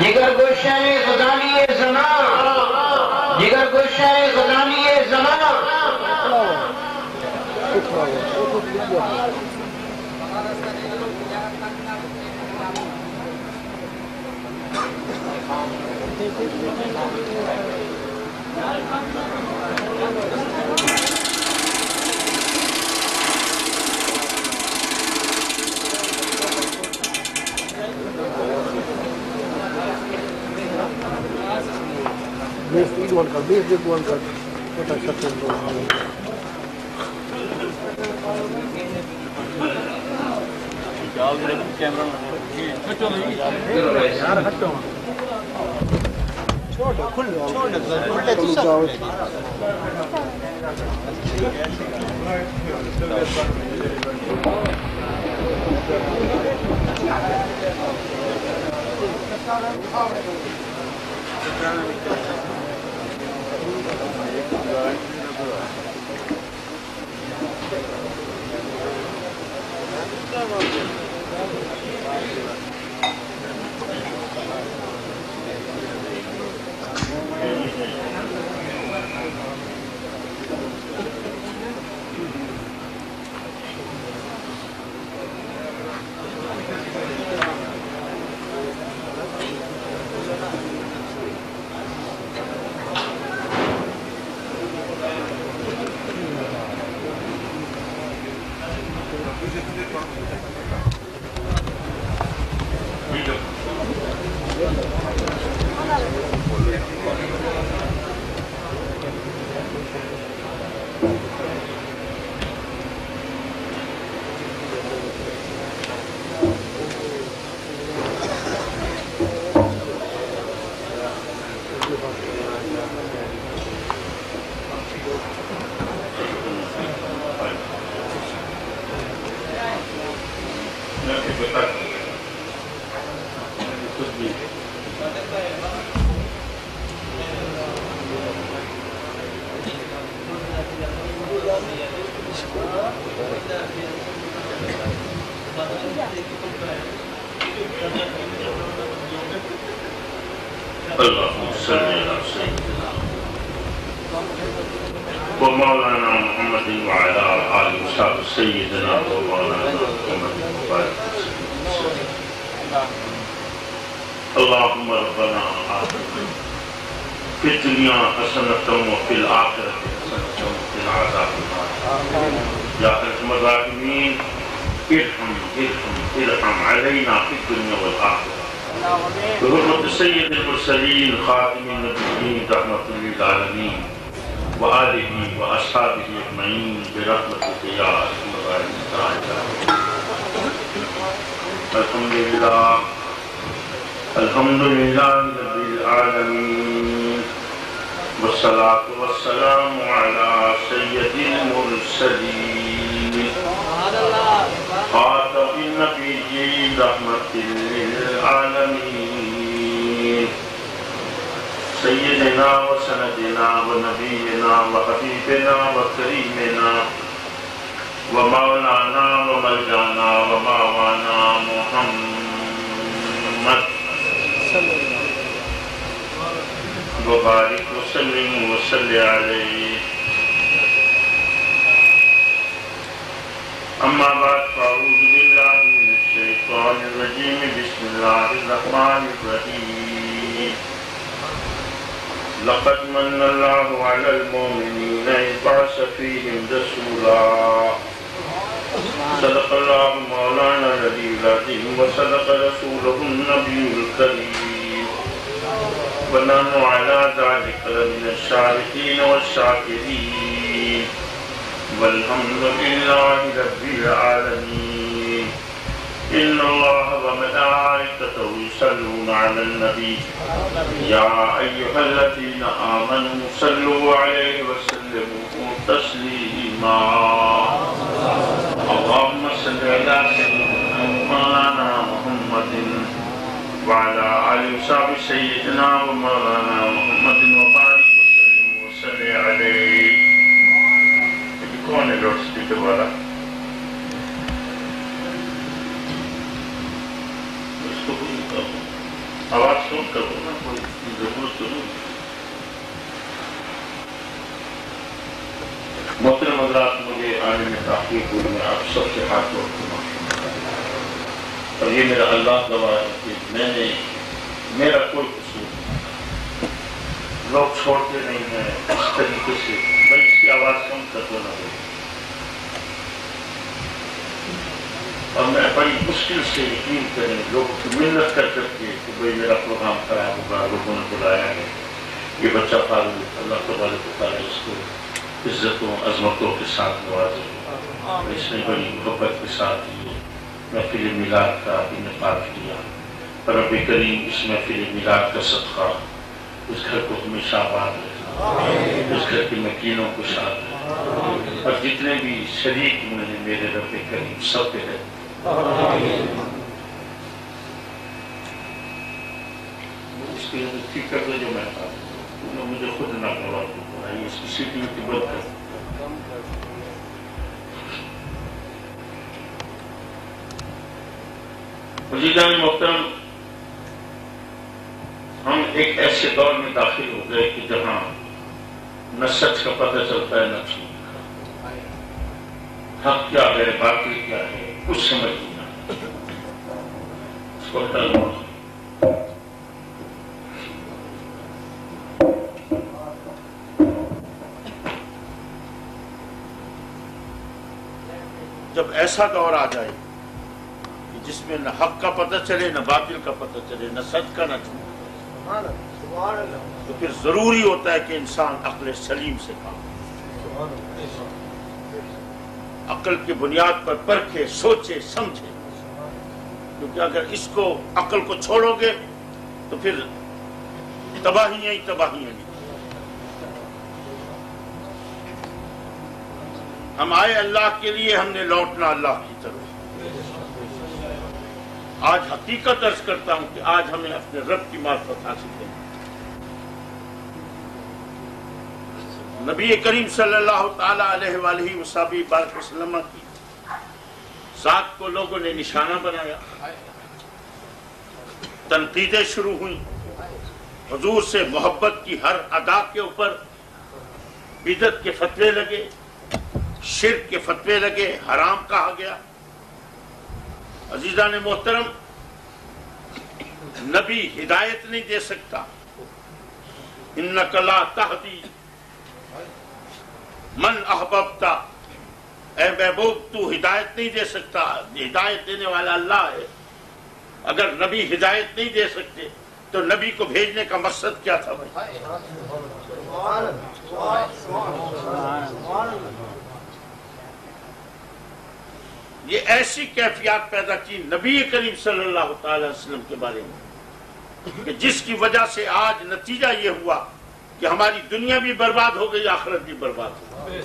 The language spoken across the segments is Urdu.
جگر گوشن غزالی زمان جگر گوشن غزالی زمان بیس ایک قميص ايد Thank you. چھوٹا کھل اللهم صل على سيدنا ومولانا محمد وعلى آل وصحبه سيدنا ومولانا محمد وبارك اللهم ربنا آتنا في الدنيا حسنة وفي الآخرة حسنة وقنا عذاب النار. يا أرحم الراحمين، ارحم ارحم ارحم علينا في الدنيا والآخرة. بحرمة سيد المرسلين، خاتم النبيين، رحمة للعالمين. وآله وأصحابه أجمعين برحمتك يا أرحم الراحمين. الحمد لله الحمد لله رب العالمين والصلاة والسلام على سيد المرسلين. خاتم النبيين رحمة للعالمين. سيدنا وسندنا ونبينا وحبيبنا وكريمنا ومولانا وملجانا ومعوانا محمد. وبارك وسلم وسل عليه أما بعد فأعوذ بالله من الشيطان الرجيم بسم الله الرحمن الرحيم لقد من الله على المؤمنين إذ بعث فيهم رسولا. صدق الله مولانا الذي العظيم وصدق رسوله النبي الكريم. ونحن على ذلك من الشاهدين والشاكرين. والحمد لله رب العالمين. إن الله وملائكته يصلون على النبي. يا أيها الذين آمنوا صلوا عليه وسلموا تسليما. اللهم صل على سيدنا محمد وعلى آله وصحبه سيدنا ومولانا محمد وبارك وسلم وصل عليه. کون ہے لاؤڈ آواز سن کرو نا کوئی ضرورت تو نہیں محترم حضرات مجھے آنے میں تاخیر ہوئی میں آپ سب سے ہاتھ جوڑ کے اور یہ میرا اللہ گواہ ہے کہ میں نے میرا کوئی قصور لوگ چھوڑتے نہیں ہیں اس طریقے سے بھائی اس کی آواز کم کر دو نہ ہو اور میں بڑی مشکل سے یقین کریں لوگوں کی محنت کر کر کے کہ بھائی میرا پروگرام خراب ہوگا لوگوں نے بلایا ہے یہ بچہ فاروق اللہ تبارک تعالیٰ اس کو عزتوں عظمتوں کے ساتھ نوازے اس نے بڑی محبت کے ساتھ یہ محفل میلاد کا انعقاد کیا رب کریم اس محفل میلاد کا صدقہ اس گھر کو ہمیشہ آباد رکھنا اس گھر کے مکینوں کو شاد اور جتنے بھی شریک ہوئے ہیں میرے رب کریم سب پہ رہے اس ٹھیک کر دو جو میں تھا مجھے خود نہ کروا اس کی کی بند کر محترم ہم ایک ایسے دور میں داخل ہو گئے کہ جہاں نہ سچ کا پتہ چلتا ہے نہ جھوٹ کا حق کیا ہے باطل کیا ہے کچھ سمجھ نہیں۔ جب ایسا دور آ جائے کہ جس میں نہ حق کا پتہ چلے نہ باطل کا پتہ چلے نہ سچ کا نہ جھوٹ تو پھر ضروری ہوتا ہے کہ انسان عقل سلیم سے کام۔ عقل کی بنیاد پر پرکھے، سوچے، سمجھے۔ کیونکہ اگر اس کو عقل کو چھوڑو گے، تو پھر تباہیاں ہی تباہیاں ہم آئے اللہ کے لیے، ہم نے لوٹنا اللہ کی طرف۔ آج حقیقت ارز کرتا ہوں کہ آج ہمیں اپنے رب کی معرفت حاصل کرنی نبی کریم صلی اللہ تعالی علیہ وآلہ وصحبہ بارک وسلم کی ذات کو لوگوں نے نشانہ بنایا۔ تنقیدیں شروع ہوئیں۔ حضور سے محبت کی ہر ادا کے اوپر بدت کے فتوے لگے، شرک کے فتوے لگے، حرام کہا گیا۔ عزیزان محترم، نبی ہدایت نہیں دے سکتا۔ انک لا تہدی من احببتا، اے محبوب، تو ہدایت نہیں دے سکتا۔ ہدایت دینے والا اللہ ہے۔ اگر نبی ہدایت نہیں دے سکتے، تو نبی کو بھیجنے کا مقصد کیا تھا بھائی؟ یہ ایسی کیفیات پیدا کی نبی کریم صلی اللہ تعالی وسلم کے بارے میں کہ جس کی وجہ سے آج نتیجہ یہ ہوا کہ ہماری دنیا بھی برباد ہو گئی آخرت بھی برباد ہو گئی۔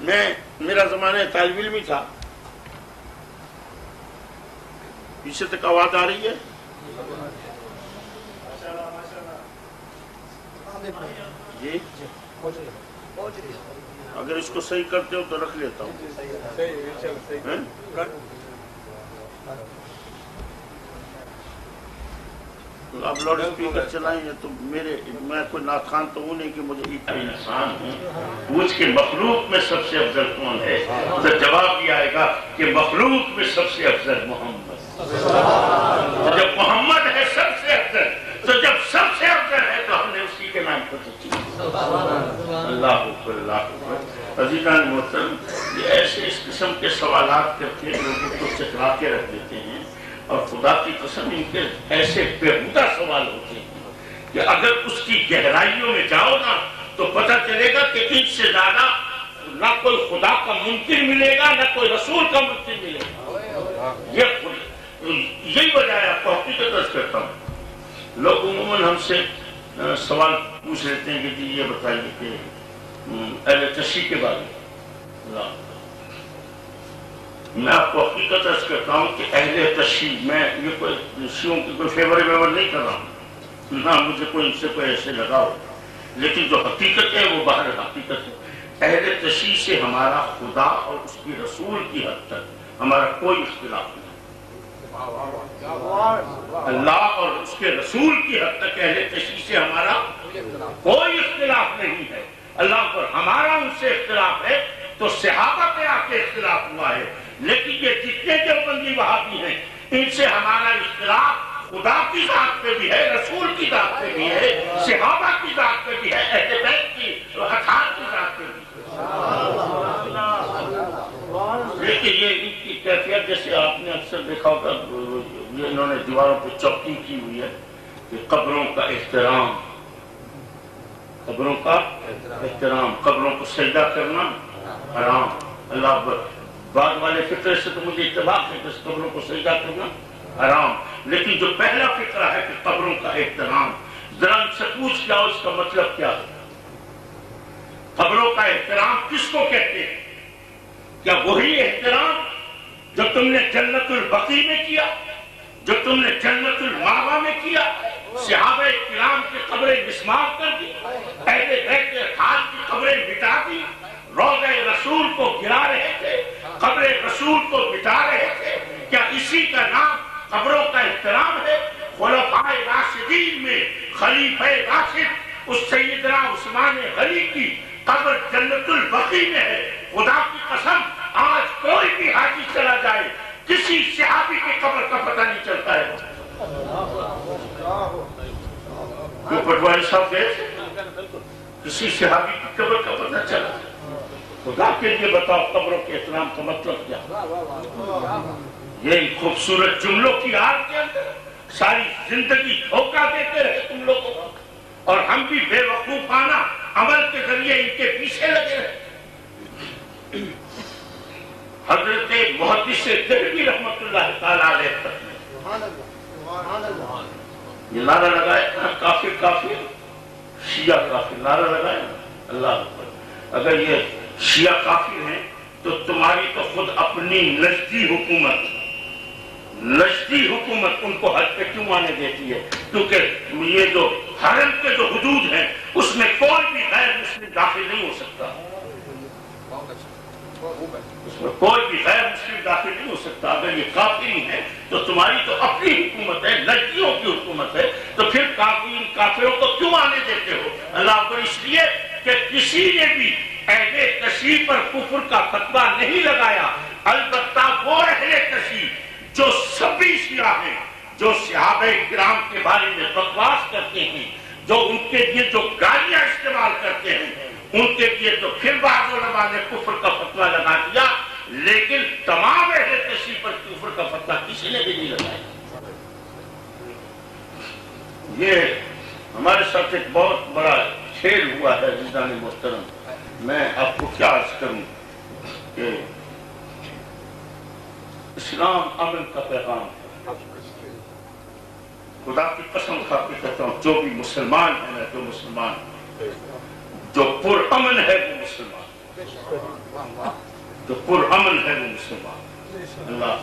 میں میرا زمانہ طالب علم ہی تھا۔ پیچھے تک آواز آ رہی ہے؟ جی۔ اگر اس کو صحیح کرتے ہو تو رکھ لیتا ہوں۔ آپ لاؤڈ اسپیکر چلائیں گے تو میرے میں کوئی ناخان تو ہوں نہیں کہ مجھے ایک انسان ہوں۔ پوچھ کے مخلوق میں سب سے افضل کون ہے؟ تو جواب یہ آئے گا کہ مخلوق میں سب سے افضل محمد۔ جب محمد ہے سب سے افضل، تو جب سب سے افضل ہے تو ہم نے اسی کے نام پر اللہ اکبر اللہ اکبر۔ عزیزان محترم، یہ ایسے اس قسم کے سوالات کر کے لوگوں کو چکرا کے رکھ دیتے ہیں۔ اور خدا کی قسم ان کے ایسے بےحودہ سوال ہوتے ہیں کہ اگر اس کی گہرائیوں میں جاؤ نا تو پتہ چلے گا کہ ان سے زیادہ نہ کوئی خدا کا منکر ملے گا، نہ کوئی رسول کا منکر ملے گا۔ یہ یہی وجہ ہے، آپ کو حقیقت کرتا ہوں۔ لوگ عموماً ہم سے سوال پوچھ لیتے ہیں کہ جی یہ بتائیے کہ اہل تشریح کے بارے میں۔ اللہ میں آپ کو حقیقت عرض کرتا ہوں کہ اہل تشریح میں یہ کوئی شیوں کی کوئی فیور ویور نہیں کر رہا ہوں۔ نہ مجھے کوئی ان سے کوئی ایسے لگاؤ۔ لیکن جو حقیقت ہے وہ باہر حقیقت ہے۔ اہل تشریح سے ہمارا خدا اور اس کی رسول کی حد تک ہمارا کوئی اختلاف نہیں۔ اللہ اور اس کے رسول کی حد تک اہل تشریح سے ہمارا کوئی اختلاف نہیں ہے۔ اللہ پر ہمارا ان سے اختلاف ہے تو صحابہ پہ آ کے اختلاف ہوا ہے۔ لیکن یہ جتنے جو بندی وہاں بھی ہیں، ان سے ہمارا اختلاف خدا کی ذات پہ بھی ہے، رسول کی ذات پہ بھی ہے، صحابہ کی ذات پہ بھی ہے، اہل بیت کی ہتھار کی ذات پہ بھی لیکن یہ ان کی کیفیت، جیسے آپ نے اکثر دیکھا ہوگا، یہ انہوں نے دیواروں پہ چوکی کی ہوئی ہے کہ قبروں کا احترام، قبروں کا احترام، قبروں کو سجدہ کرنا حرام۔ اللہ اکبر بعد والے فطرے سے تو مجھے اتفاق ہے کہ اس قبروں کو سجدہ کرنا حرام لیکن جو پہلا فکرہ ہے کہ قبروں کا احترام، ذرا سے پوچھ کیا اس کا مطلب کیا ہے؟ قبروں کا احترام کس کو کہتے ہیں؟ کیا وہی احترام جو تم نے جنت البقی میں کیا، جو تم نے جنت الماوا میں کیا؟ صحابہ کرام کی قبریں مسمار کر دی، اہل بیت خان کی قبریں مٹا دی، روضہ رسول کو گرا رہے رسول کو مٹا رہے تھے۔ کیا اسی کا نام قبروں کا احترام ہے؟ خلفاء راشدین میں خلیفہ راشد اس سیدنا عثمان غنی کی قبر جنت البقی میں ہے۔ خدا کی قسم، آج کوئی بھی حاجی چلا جائے، کسی صحابی کی قبر کا پتہ نہیں چلتا ہے۔ کیوں پٹواری صاحب گئے تھے؟ کسی صحابی کی قبر کا پتہ چلا۔ خدا کے لیے بتاؤ قبروں کے احترام کا مطلب کیا؟ یہ خوبصورت جملوں کی آگ کے اندر ساری زندگی دھوکہ دیتے رہے تم لوگوں کو۔ اور ہم بھی بے وقوفانہ عمل کے ذریعے ان کے پیچھے لگے رہے۔ حضرت محدث دہلوی رحمت اللہ تعالیٰ علیہ تک یہ نعرہ لگائے کافر کافر، شیعہ کافر، نعرہ لگائے۔ اللہ اکبر۔ اگر یہ شیعہ کافر ہیں، تو تمہاری تو خود اپنی نجدی حکومت نجدی حکومت ان کو حج پہ کیوں آنے دیتی ہے؟ کیونکہ یہ جو حرم کے جو حدود ہیں، اس میں کوئی بھی غیر مسلم داخل نہیں ہو سکتا۔ اس میں کوئی بھی غیر مسلم داخل نہیں ہو سکتا۔ اگر یہ کافری ہے تو تمہاری تو اپنی حکومت ہے لڑکیوں کی حکومت ہے۔ تو پھر کافی کافروں کو کیوں آنے دیتے ہو؟ اللہ کو اس لیے کہ کسی نے بھی اہل تشریح پر کفر کا فتویٰ نہیں لگایا، البتہ وہ اہل تشریح جو سبھی شیعہ ہیں، جو صحابہ کرام کے بارے میں بکواس کرتے ہیں، جو ان کے لیے جو گالیاں استعمال کرتے ہیں، ان کے لیے تو پھر بعض علماء نے کفر کا فتویٰ لگا دیا، لیکن تمام اہل تشریح پر کفر کا فتویٰ کسی نے بھی نہیں لگایا۔ یہ ہمارے ساتھ ایک بہت بڑا کھیل ہوا ہے رضان محترم۔ میں آپ کو کیا عرض کروں کہ اسلام امن کا پیغام ہے۔ خدا کی قسم کھا کے کہتا ہوں، جو بھی مسلمان ہے نا، جو مسلمان ہے جو پر امن ہے وہ مسلمان جو پر امن ہے وہ مسلمان اللہ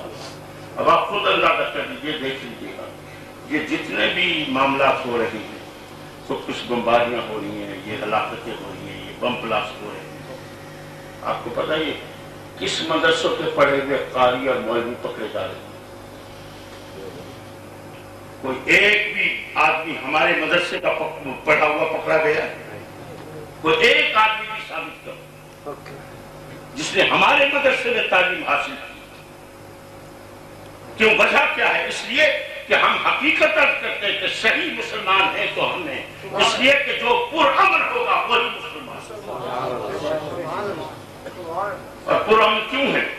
اب آپ خود اللہ کا کر لیجیے دیکھ لیجیے گا۔ یہ جتنے بھی معاملات ہو رہے ہیں، تو کچھ بمباریاں ہو رہی ہیں، یہ ہلاکتیں ہو رہی ہیں۔ بم بلاسٹ ہو رہے ہیں آپ کو پتا یہ کس مدرسوں کے پڑھے ہوئے قاری اور مولوی پکڑے جا رہے ہیں؟ کوئی ایک بھی آدمی ہمارے مدرسے کا پڑھا ہوا پکڑا گیا؟ کوئی ایک آدمی بھی ثابت کرو جس نے ہمارے مدرسے میں تعلیم حاصل کی۔ کیوں؟ وجہ کیا ہے؟ اس لیے کہ ہم حقیقت کرتے ہیں کہ صحیح مسلمان ہیں تو ہم نے اس لیے کہ جو پرامن ہوگا، وہی مسلمان اور پرامن کیوں ہے؟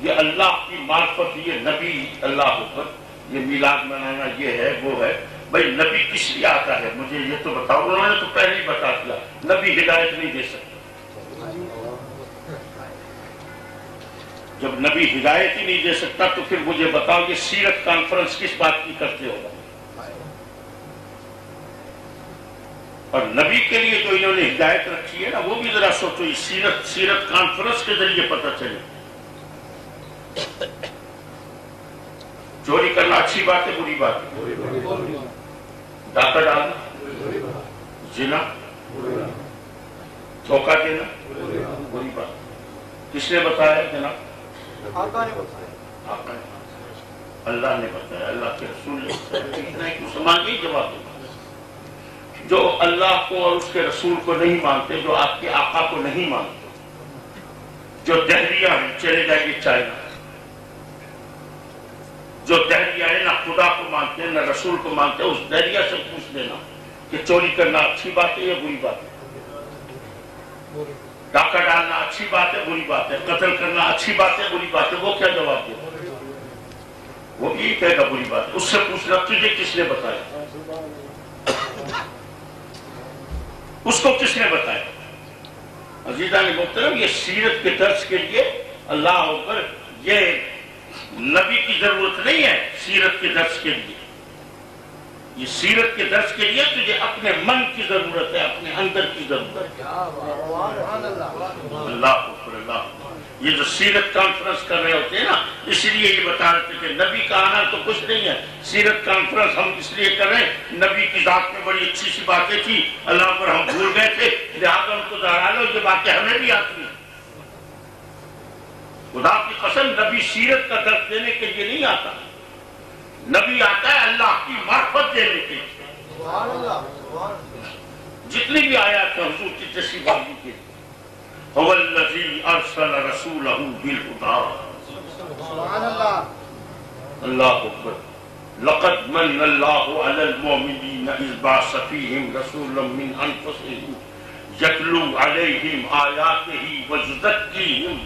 یہ اللہ کی معرفت، یہ نبی اللہ حکم یہ میلاد منانا یہ ہے، وہ ہے۔ بھائی، نبی کس لیے آتا ہے؟ مجھے یہ تو بتاؤ۔ انہوں نے تو پہلے ہی بتا دیا۔ نبی ہدایت نہیں دے سکتا۔ جب نبی ہدایت ہی نہیں دے سکتا تو پھر مجھے بتاؤ یہ سیرت کانفرنس کس بات کی کرتے ہوگا اور نبی کے لیے جو انہوں نے ہدایت رکھی ہے نا وہ بھی ذرا سوچو یہ سیرت سیرت کانفرنس کے ذریعے پتہ چلے۔ چوری کرنا اچھی بات ہے بری بات ہے؟ ڈاکہ ڈالنا جنا دھوکہ دینا۔ بری بات۔ کس نے بتایا جناب؟ آپ نے اللہ نے بتایا اللہ کے رسول نے بتایا۔ اتنا سامان نہیں جواب دے جو اللہ کو اور اس کے رسول کو نہیں مانتے، جو آپ کے آقا کو نہیں مانتے، جو دہریہ ہیں، چلے جائیے چائنا۔ جو دہریہ ہے نہ خدا کو مانتے ہیں نہ رسول کو مانتے ہیں اس دہریہ سے پوچھ لینا کہ چوری کرنا اچھی بات ہے یا بری بات ہے؟ ڈاکہ ڈالنا اچھی بات ہے، بری بات ہے۔ قتل کرنا اچھی بات ہے، بری بات ہے۔ وہ کیا جواب دے؟ وہ یہ کہے گا، بری بات ہے۔ اس سے پوچھنا تجھے کس نے بتایا؟ اس کو کس نے بتایا؟ عزیزہ نے محترم، یہ سیرت کے درس کے لیے اللہ اکبر، یہ نبی کی ضرورت نہیں ہے سیرت کے درس کے لیے۔ یہ سیرت کے درس کے لیے تجھے اپنے من کی ضرورت ہے، اپنے اندر کی ضرورت ہے۔ اللہ اکبر، اللہ یہ جو سیرت کانفرنس کر رہے ہوتے ہیں نا اس لیے یہ بتا رہے تھے کہ نبی کا آنا تو کچھ نہیں ہے۔ سیرت کانفرنس ہم اس لیے کر رہے ہیں نبی کی ذات میں بڑی اچھی سی باتیں تھی اللہ پر ہم بھول گئے تھے۔ لہٰذا ان کو دہرا لو یہ باتیں ہمیں بھی آتی ہیں۔ خدا کی قسم نبی سیرت کا درد دینے کے لیے نہیں آتا۔ نبی آتا ہے اللہ کی معرفت دینے کے لیے۔ جتنی بھی آیات ہیں حضور کی تشریف آگی کے لیے هو الذي ارسل رسوله بالهدى. الله اكبر لقد من الله على المؤمنين اذ بعث فيهم رسولا من انفسهم يتلو عليهم آياته ويزكيهم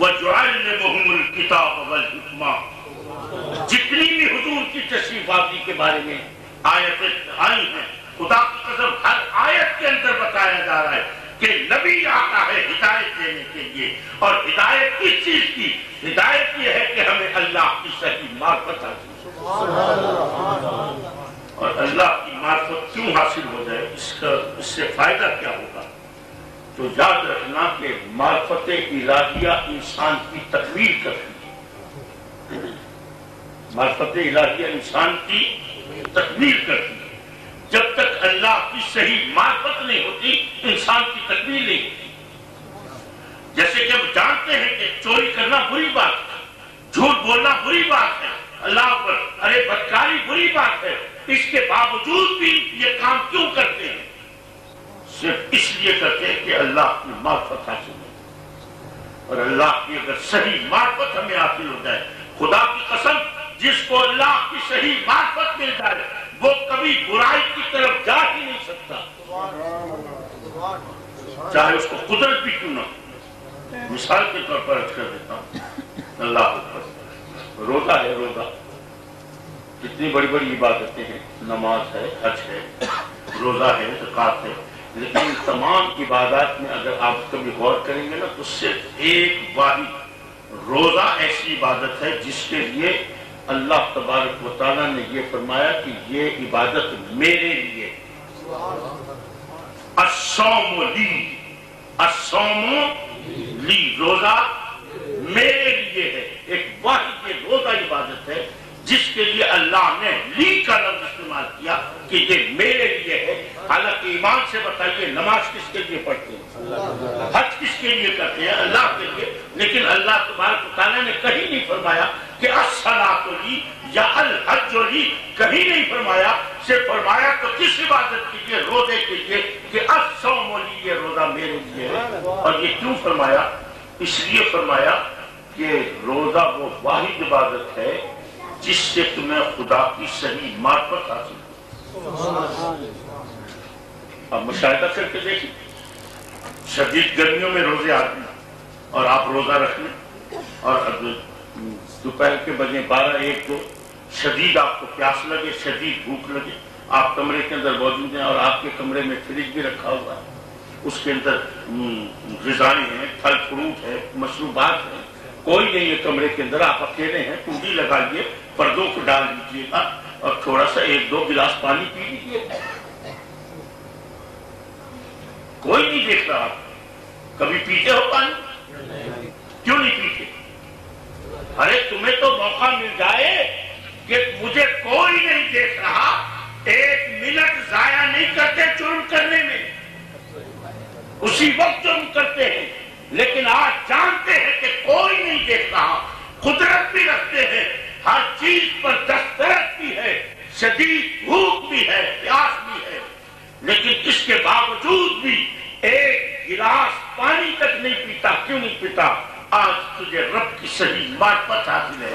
ويعلمهم الكتاب والحكمة. جتنی بھی حضور کی تشریف آوری کے بارے میں آیتیں آئی ہیں خدا کی قسم ہر آیت کے اندر بتایا جا رہا ہے۔ کہ نبی آتا ہے ہدایت دینے کے لیے۔ اور ہدایت کس چیز کی؟ ہدایت یہ ہے کہ ہمیں اللہ کی صحیح معرفت حاصل اور اللہ کی معرفت کیوں حاصل ہو جائے؟ اس کا، اس سے فائدہ کیا ہوگا؟ تو یاد رکھنا کہ معرفت الہیہ انسان کی تکمیل کرتی ہے۔ معرفت الہیہ انسان کی تکمیل کرتی ہے۔ جب تک اللہ کی صحیح معرفت نہیں ہوتی، انسان کی تکمیل نہیں ہوتی۔ جیسے کہ ہم جانتے ہیں کہ چوری کرنا بری بات ہے، جھوٹ بولنا بری بات ہے، اللہ پر ارے بدکاری بری بات ہے، اس کے باوجود بھی یہ کام کیوں کرتے ہیں؟ صرف اس لیے کرتے ہیں کہ اللہ کی معرفت حاصل ہو۔ اور اللہ کی اگر صحیح معرفت ہمیں حاصل ہو جائے، خدا کی قسم، جس کو اللہ کی صحیح معرفت مل جائے وہ کبھی برائی کی طرف جا ہی نہیں سکتا چاہے اس کو قدرت بھی کیوں نہ مثال کے طور پر کر دیتا ہوں۔ اللہ روزہ ہے روزہ کتنی بڑی بڑی عبادتیں ہیں۔ نماز ہے، حج ہے، روزہ ہے زکات ہے۔ لیکن تمام عبادات میں اگر آپ کبھی غور کریں گے نا، تو صرف ایک واحد روزہ ایسی عبادت ہے جس کے لیے اللہ تبارک و تعالیٰ نے یہ فرمایا کہ یہ عبادت میرے لیے۔ السوم لی۔ السوم لی روزہ میرے لیے ہے۔ ایک واحد یہ روزہ عبادت ہے جس کے لیے اللہ نے لی کا لفظ استعمال کیا کہ یہ میرے لیے ہے۔ حالانکہ ایمان سے بتائیے نماز کس کے لیے پڑھتے ہیں؟ حج کس کے لیے کرتے ہیں؟ اللہ کے لیے۔ لیکن اللہ تبارک تعالیٰ نے کہیں نہیں فرمایا کہ الصلاۃ لی یا الحج لی کہیں نہیں فرمایا، صرف فرمایا تو کس عبادت کے لیے، روزے کے لیے کہ الصوم لی یہ روزہ میرے لیے ہے۔ اور یہ کیوں فرمایا؟ اس لیے فرمایا کہ روزہ وہ واحد عبادت ہے جس سے تمہیں خدا کی صحیح معرفت حاصل ہو۔ اب مشاہدہ کر کے دیکھیں۔ شدید گرمیوں میں روزے آتے ہیں اور آپ روزہ رکھ لیں۔ اور دوپہر کے بجے بارہ ایک کو شدید آپ کو پیاس لگے، شدید بھوک لگے۔ آپ کمرے کے اندر موجود ہیں اور آپ کے کمرے میں فریج بھی رکھا ہوا ہے۔ اس کے اندر غذائیں ہیں، پھل فروٹ ہے مشروبات ہیں۔ کوئی نہیں ہے کمرے کے اندر، آپ اکیلے ہیں۔ ٹوٹی لگائیے، پردوں کو ڈال دیجیے گا اور تھوڑا سا ایک دو گلاس پانی پی لیجیے۔ کوئی نہیں دیکھ رہا کبھی پیتے ہو پانی؟ کیوں نہیں پیتے؟ ارے تمہیں تو موقع مل جائے۔ کہ مجھے کوئی نہیں دیکھ رہا، ایک منٹ ضائع نہیں کرتے چرم کرنے میں۔ اسی وقت چرم کرتے ہیں، لیکن آج جانتے ہیں کہ کوئی نہیں دیکھ رہا۔ قدرت بھی رکھتے ہیں، ہر چیز پر دسترت بھی ہے، شدید بھوک بھی ہے، پیاس بھی ہے۔ لیکن اس کے باوجود بھی ایک گلاس پانی تک نہیں پیتا، کیوں نہیں پیتا؟ آج تجھے رب کی صحیح بات پتا ہے۔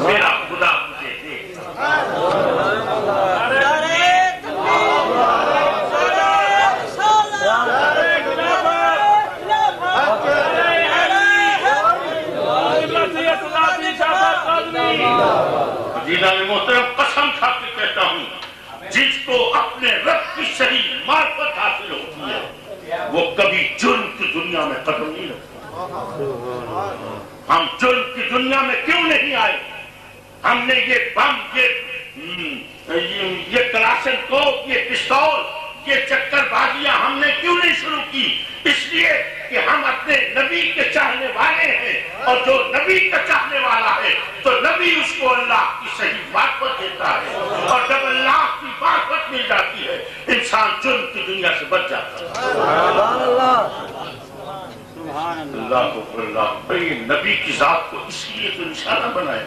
میرا نبی کی ذات کو اس لیے تو نشانہ بنائے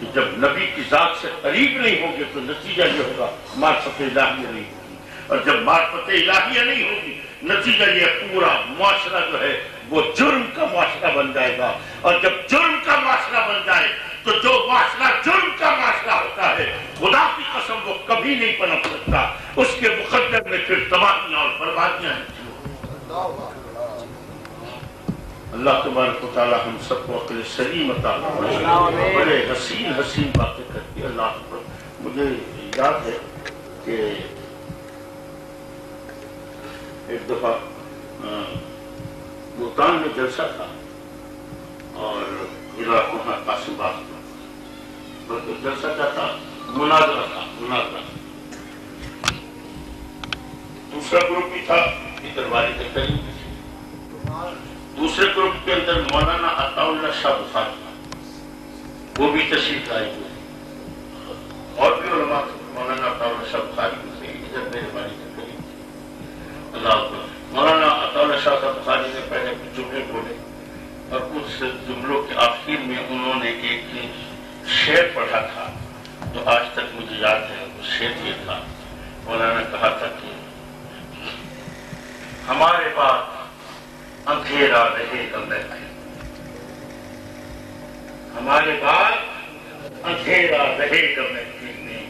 کہ جب نبی کی ذات سے قریب نہیں ہوں گے تو نتیجہ یہ ہوگا، معرفت الہیہ نہیں ہوگی۔ اور جب معرفت الہیہ نہیں ہوگی، نتیجہ یہ پورا معاشرہ جو ہے، وہ جرم کا معاشرہ بن جائے گا۔ اور جب جرم کا معاشرہ بن جائے، تو جو معاشرہ جرم کا معاشرہ ہوتا ہے، خدا کی قسم وہ کبھی نہیں پنپ سکتا۔ اس کے مقدر میں پھر تباہیاں اور بربادیاں ہیں۔ اللہ تبارک و تعالی ہم سب کو عقل سلیم عطا فرمائے۔ بڑے حسین حسین باتیں کرتی ہے اللہ پر مجھے یاد ہے کہ ایک دفعہ ملتان میں جلسہ تھا اور میرا وہاں قاسم باغ تھا بلکہ جلسہ کیا تھا؟ مناظرہ تھا مناظرہ۔ دوسرا گروپ بھی تھا ادھر والد کے قریب۔ دوسرے گروپ کے اندر مولانا عطا اللہ شاہ بخاری وہ بھی تشریف لائے ہوئے اور بھی علماء مولانا عطا اللہ شاہ بخاری بھی ادھر میرے والد کے قریب اللہ مولانا عطا اللہ شاہ صاحب بخاری نے پہلے کچھ جملے بولے اور اس جملوں کے آخر میں انہوں نے ایک شعر پڑھا تھا۔ جو آج تک مجھے یاد ہے، وہ شعر یہ تھا۔ مولانا نے کہا تھا کہ ہمارے پاس اندھیرا رہے گا محفل ہمارے بعد اندھیرا رہے گا محفل میں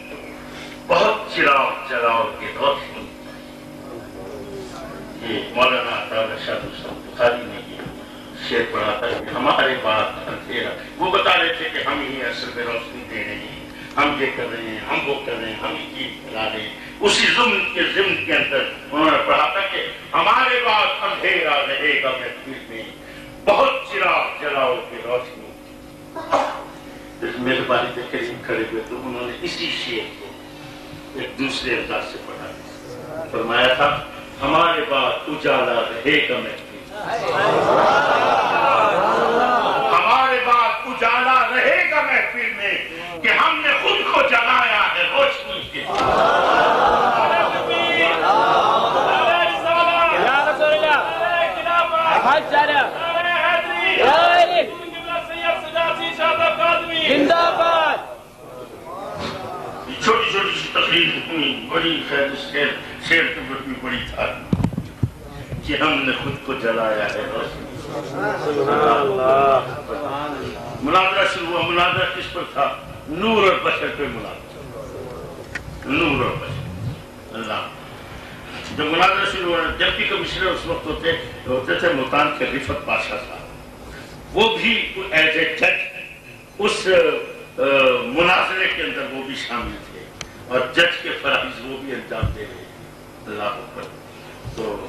بہت چراغ جلاؤ کے روشنی یہ مولانا تعالی شاہ حسین بخاری نے یہ شعر پڑھا تھا کہ ہمارے بعد اندھیرا۔ وہ بتا رہے تھے کہ ہم ہی اصل میں روشنی دے رہے ہیں۔ ہم یہ کر رہے ہیں، ہم وہ کر رہے ہیں، ہم یہ چیز پھیلا رہے ہیں۔ اسی ضمن کے ضمن کے اندر انہوں نے پڑھا تھا کہ ہمارے بعد اندھیرا رہے گا محفل میں۔ بہت چراغ جلاؤ کی۔ روشنی جس میرے والد قریب کھڑے ہوئے تو انہوں نے اسی شعر کو ایک دوسرے انداز سے پڑھا۔ فرمایا تھا، ہمارے بعد اجالا رہے گا محفل ہمارے بعد اجالا رہے گا محفل میں کہ ہم نے خود کو جلایا ہے روشنی کے چھوٹی چھوٹی سی تقریر ہوئی بڑی خیر کے شیر کے بھی بڑی تھا کہ ہم نے خود کو جلایا ہے روشنی مناظرہ شروع ہوا مناظرہ کس پر تھا؟ نور اور بشر پہ مناظرہ۔ نور اور بشر۔ اللہ۔ جب مناظرہ شروع ہوا ڈپٹی کمشنر اس وقت ہوتے ہوتے تھے، ملتان کے رفت پاشا صاحب۔ وہ بھی ایز اے جج اس مناظرے کے اندر وہ بھی شامل تھے۔ اور جج کے فرائض وہ بھی انجام دے رہے ہیں اللہ اکبر تو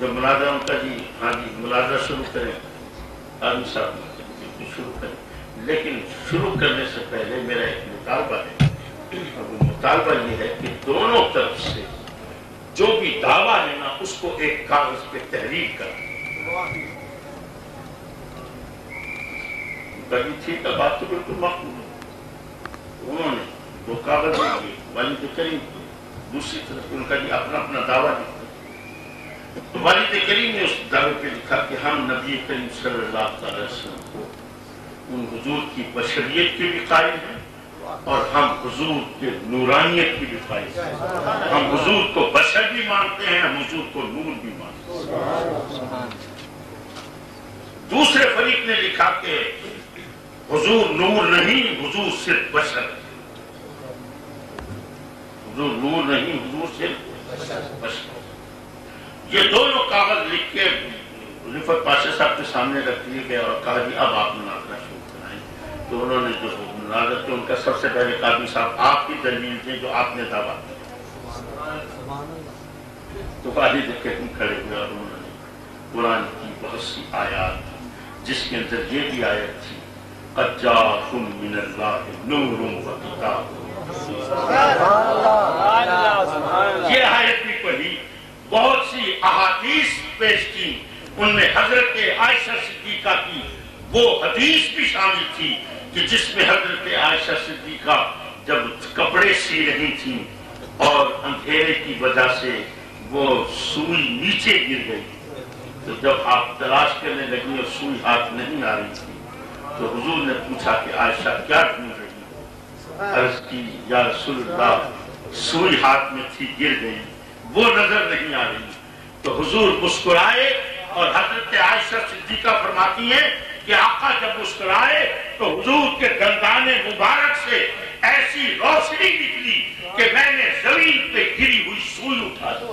جب مناظرہ ان کا جی ہاں جی مناظرہ شروع کریں۔ آدمی صاحب، شروع کریں۔ لیکن شروع کرنے سے پہلے میرا ایک مطالبہ ہے۔ اور وہ مطالبہ یہ ہے کہ دونوں طرف سے جو بھی دعویٰ ہے نا اس کو ایک کاغذ پہ تحریر کریں کبھی ٹھیک ہے بات تو بالکل معقول ہے۔ انہوں نے دو کاغذ دیے، والد کریم کو، دوسری طرف ان کا جی اپنا اپنا دعویٰ لکھا تو والد کریم نے اس دعوے پہ لکھا کہ ہم نبی کریم صلی اللہ تعالی وسلم کو ان حضور کی بشریت کے بھی قائل ہیں اور ہم حضور کے نورانیت کی بھی قائل ہیں۔ ہم حضور کو بشر بھی مانتے ہیں، ہم حضور کو نور بھی مانتے ہیں۔ دوسرے فریق نے لکھا کہ حضور نور نہیں، حضور صرف بشر ہے۔ حضور نور نہیں، حضور صرف بشر یہ دونوں کاغذ لکھ کے رفت پاشا صاحب کے سامنے رکھ دیے گئے اور کہا جی اب آپ مناظرہ شروع کرائیں تو انہوں نے جو مناظر تھے ان کا سب سے پہلے قاضی صاحب آپ کی دلیل تھے جو آپ نے دعویٰ کیا۔ تو قاضی دیکھ کے ہم کھڑے ہوئے اور انہوں نے قرآن کی بہت سی آیات جس کے اندر یہ بھی آیت تھی اجاکم من اللہ نور و کتاب یہ آیت بھی پڑھی، بہت سی احادیث پیش کی، ان میں حضرت عائشہ صدیقہ کی وہ حدیث بھی شامل تھی۔ کہ جس میں حضرت عائشہ صدیقہ جب کپڑے سی رہی تھی اور اندھیرے کی وجہ سے وہ سوئی نیچے گر گئی، تو جب آپ تلاش کرنے لگی اور سوئی ہاتھ نہیں آ رہی تھی، تو حضور نے پوچھا کہ عائشہ کیا ڈھونڈ رہی عرض کی، یا رسول اللہ، سوئی ہاتھ میں تھی، گر گئی، وہ نظر نہیں آ رہی۔ تو حضور مسکرائے اور حضرت عائشہ صدیقہ فرماتی ہیں کہ آقا جب مسکرائے تو حضور کے دندان مبارک سے ایسی روشنی نکلی کہ میں نے زمین پہ گری ہوئی سوئی اٹھا دی۔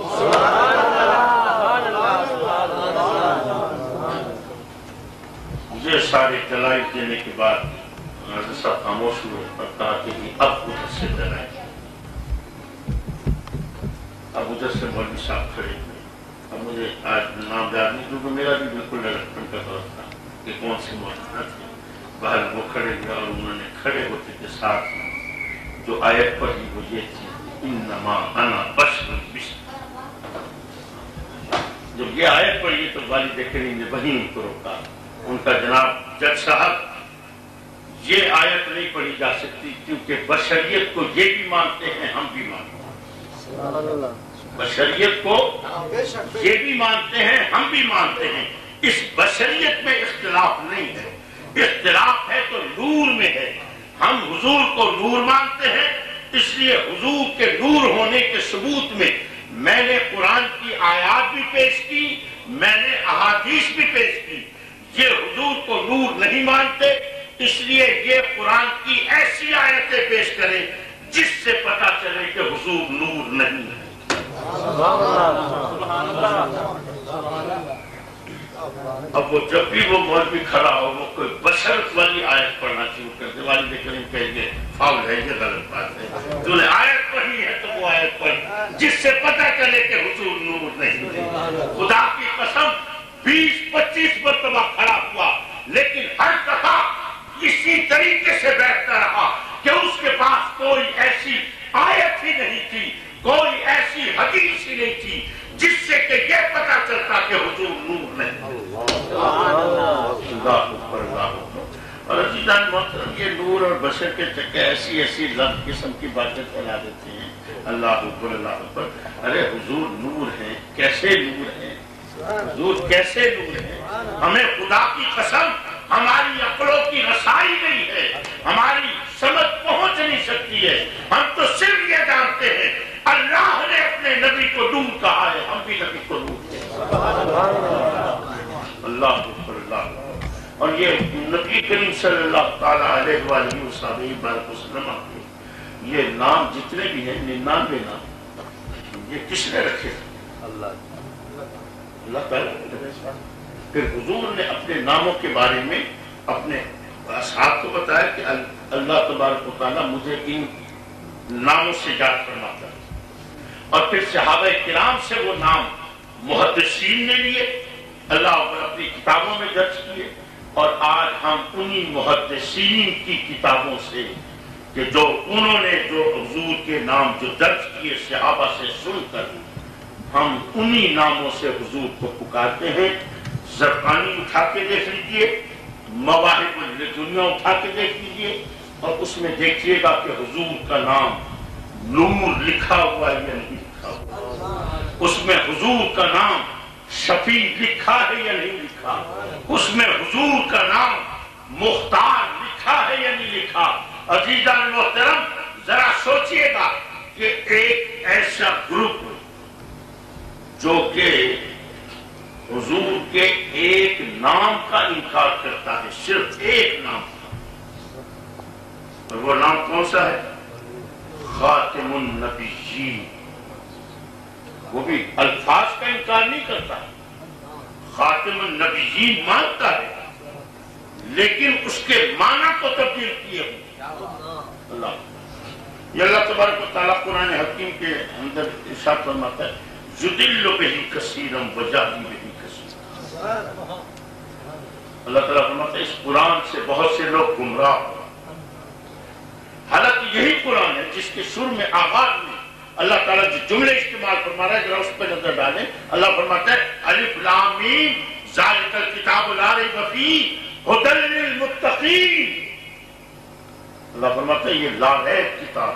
مجھے سارے دلائل دینے کے بعد حضرت صاحب خاموش ہوئے اور کہا کہ جی، اب ادھر سے دلائل اب ادھر سے مولوی صاحب کھڑے ہوئے۔ اب مجھے آج نام یاد نہیں، کیونکہ میرا بھی بالکل لڑکپن کا دور تھا۔ کہ کون سی مولانا تھے باہر وہ کھڑے ہوئے اور انہوں نے کھڑے ہوتے کے ساتھ جو آیت پڑھی وہ یہ تھی انما انا بشر بشر جب یہ آیت پڑھی تو والد کریم نے وہیں ان کو روکا ان کا جناب جج صاحب یہ آیت نہیں پڑھی جا سکتی کیونکہ بشریت کو یہ بھی مانتے ہیں ہم بھی مانتے ہیں بشریت کو یہ بھی مانتے ہیں ہم بھی مانتے ہیں اس بشریت میں اختلاف نہیں ہے۔ اختلاف ہے تو نور میں ہے۔ ہم حضور کو نور مانتے ہیں، اس لیے حضور کے نور ہونے کے ثبوت میں میں نے قرآن کی آیات بھی پیش کی، میں نے احادیث بھی پیش کی۔ یہ حضور کو نور نہیں مانتے، اس لیے یہ قرآن کی ایسی آیتیں پیش کریں جس سے پتا چلے کہ حضور نور نہیں ہے۔ اب وہ جب بھی وہ مولوی کھڑا ہو، وہ کوئی بشرت والی آیت پڑھنا شروع کر دے والی کریم کہیں گے، فاؤل ہے، یہ غلط بات ہے۔ تو نے آیت پڑھی ہے تو وہ آیت پڑھ جس سے پتہ چلے کہ حضور نور نہیں ہے خدا کی قسم، بیس، پچیس مرتبہ کھڑا ہوا۔ لیکن ہر دفعہ اسی طریقے سے بیٹھتا رہا کہ اس کے پاس کوئی ایسی آیت ہی نہیں تھی، کوئی ایسی حدیث ہی نہیں تھی۔ جس سے کہ یہ پتا چلتا کہ حضور نور نہیں اللہ اکبر، اللہ اور عزیزان محترم، یہ نور اور بشر کے چکے ایسی ایسی لفظ قسم کی باتیں پھیلا دیتے ہیں۔ اللہ اکبر اللہ اکبر۔ ارے، حضور نور ہے کیسے نور ہے حضور کیسے نور ہے ہمیں خدا کی قسم ہماری عقلوں کی رسائی نہیں ہے، ہماری سمجھ پہنچ نہیں سکتی ہے۔ ہم تو صرف یہ جانتے ہیں، اللہ نے اپنے نبی کو نور کہا ہے، ہم بھی نبی کو نور اللہ اللہ اور یہ نبی کریم صلی اللہ تعالیٰ علیہ وآلہ وسلم کے یہ نام جتنے بھی ہیں، ننانوے نام۔ یہ کس نے رکھے؟ اللہ۔ اللہ تعالیٰ پھر حضور نے اپنے ناموں کے بارے میں اپنے اصحاب کو بتایا کہ اللہ تبارک و تعالیٰ مجھے ان ناموں سے یاد فرماتا ہے۔ اور پھر صحابہ کرام سے وہ نام محدثین نے لیے، اللہ اپنی کتابوں میں درج کیے، اور آج ہم انہی محدثین کی کتابوں سے کہ جو انہوں نے جو حضور کے نام جو درج کیے صحابہ سے سن کر ہم انہی ناموں سے حضور کو پکارتے ہیں۔ زرقانی اٹھا کے دیکھ لیجیے مواہب دنیا اٹھا کے دیکھ لیجیے اور اس میں دیکھیے گا کہ حضور کا نام نور لکھا ہوا یا نہیں لکھا ہوا اس میں حضور کا نام شفیع لکھا ہے یا نہیں لکھا؟ اس میں حضور کا نام مختار لکھا ہے یا نہیں لکھا؟ عزیزان محترم، ذرا سوچئے گا کہ ایک ایسا گروپ جو کہ حضور کے ایک نام کا انکار کرتا ہے، صرف ایک نام کا۔ اور وہ نام کون سا ہے؟ خاتم النبیین۔ وہ بھی الفاظ کا انکار نہیں کرتا۔ خاتم النبیین مانتا ہے، لیکن اس کے معنی کو تبدیل کیے ہوئے۔ اللہ۔ یہ اللہ تبارک و تعالیٰ قرآن حکیم کے اندر ارشاد فرماتا ہے جدل بہی کثیرم وجاہی بہی اللہ تعالیٰ فرماتا ہے، اس قرآن سے بہت سے لوگ گمراہ ہو حالانکہ یہی قرآن ہے جس کے سر میں آغاز میں اللہ تعالیٰ جو جملے استعمال فرما رہا ہے، ذرا اس پہ نظر ڈالیں۔ اللہ فرماتا ہے، الف لام میم، ذالک الکتاب لا ریب فیہ، ہدی للمتقین۔ اللہ فرماتا ہے، یہ لا ریب کتاب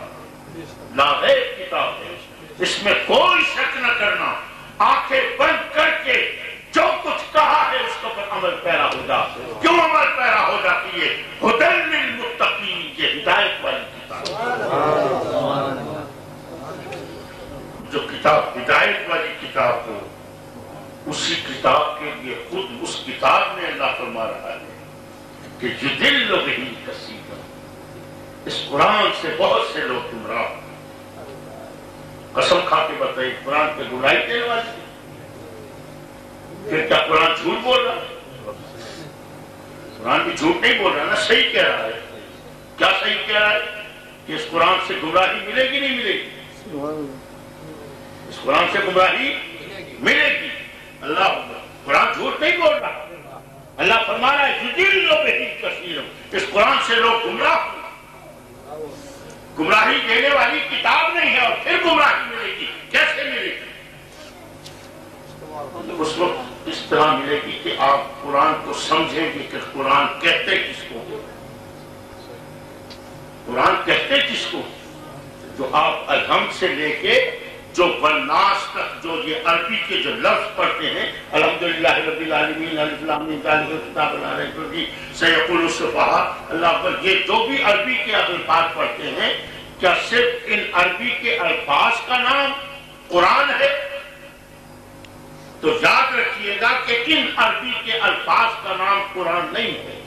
لا ریب کتاب ہے۔ اس میں کوئی شک نہ کرنا، آنکھیں بند کر کے جو کچھ کہا ہے اس کو پر عمل پیرا ہو جا کیوں عمل پیرا ہو جاتی ہے ہدی للمتقین یہ ہدایت والی کتاب جو کتاب ہدایت والی کتاب ہو اسی کتاب کے لیے خود اس کتاب میں اللہ فرما رہا ہے کہ جو دل لوگ ہی کسی اس قرآن سے بہت سے لوگ گمراہ۔ قسم کھا کے بتائیے قرآن پہ گمراہی دینے والے پھر کیا قرآن جھوٹ بول رہا ہے؟ قرآن بھی جھوٹ نہیں بول رہا نا صحیح کہہ رہا ہے۔ کیا صحیح کہہ رہا ہے؟ کہ اس قرآن سے گمراہی ملے گی، نہیں ملے گی؟ اس قرآن سے گمراہی ملے گی۔ اللہ قرآن جھوٹ نہیں بول رہا۔ اللہ فرما رہا ہے اس قرآن سے لوگ گمراہ گمراہی دینے والی کتاب نہیں ہے اور پھر گمراہی ملے گی، کیسے ملے گی؟ اس وقت اس طرح ملے گی کہ آپ قرآن کو سمجھیں گے کہ قرآن کہتے کس کو قرآن کہتے کس کو جو آپ الحمد سے لے کے جو والناس تک جو یہ عربی کے جو لفظ پڑھتے ہیں، الحمدللہ رب العالمین، الف لام میم سیقول السفہاء اللہ پر یہ جو بھی عربی کے الفاظ پڑھتے ہیں، کیا صرف ان عربی کے الفاظ کا نام قرآن ہے؟ تو یاد رکھیے گا کہ ان عربی کے الفاظ کا نام قرآن نہیں ہے۔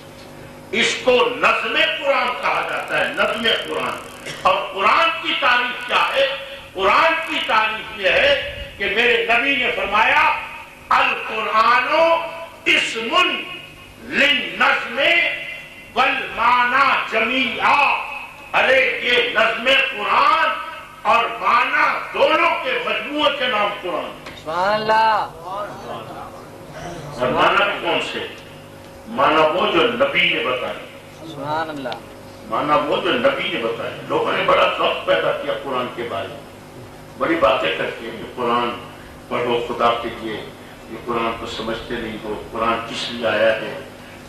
اس کو نظم قرآن کہا جاتا ہے، نظم قرآن۔ اور قرآن کی تعریف کیا ہے؟ قرآن کی تعریف یہ ہے کہ میرے نبی نے فرمایا القرآن اسم للنظم والمانا جمیعا۔ ارے یہ نظم قرآن اور مانا دونوں کے مجموعے کے نام قرآن۔ سبحان اللہ۔ اور کون سے؟ مانا وہ جو نبی نے بتایا۔ سبحان اللہ۔ مانا وہ جو نبی نے بتایا۔ لوگوں نے بڑا ذوق پیدا کیا قرآن کے بارے میں۔ بڑی باتیں کرتے ہیں یہ قرآن پڑھو خدا کے لیے، یہ قرآن کو سمجھتے نہیں ہو قرآن کس لیے آیا ہے؟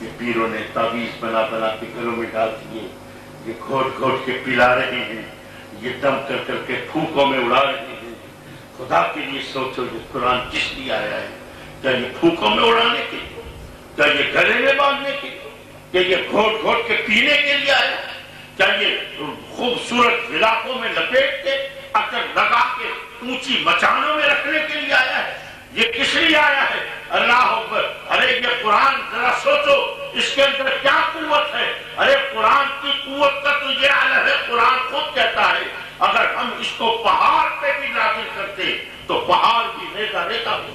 یہ پیروں نے تعویذ بنا بنا کے گھروں میں ڈال دیے، یہ گھوٹ گھوٹ کے پلا رہے ہیں، یہ دم کر کر کے پھوکوں میں اڑا رہے ہیں۔ خدا کے لیے سوچو یہ قرآن کس لیے آیا ہے؟ کیا یہ پھوکوں میں اڑانے کے لیے؟ کیا یہ گلے میں باندھنے کے لیے؟ کیا یہ گھوٹ گھوٹ کے پینے کے لیے آیا کیا یہ خوبصورت علاقوں میں لپیٹ کے اکر لگا کے اونچی مچانوں میں رکھنے کے لیے آیا ہے۔ یہ کس لیے آیا ہے؟ اللہ اکبر۔ ارے یہ قرآن ذرا سوچو، اس کے اندر کیا قوت ہے؟ ارے قرآن کی قوت کا تو یہ عالم ہے، قرآن خود کہتا ہے، اگر ہم اس کو پہاڑ پہ بھی نازل کرتے، تو پہاڑ بھی ریگا ریگا ہو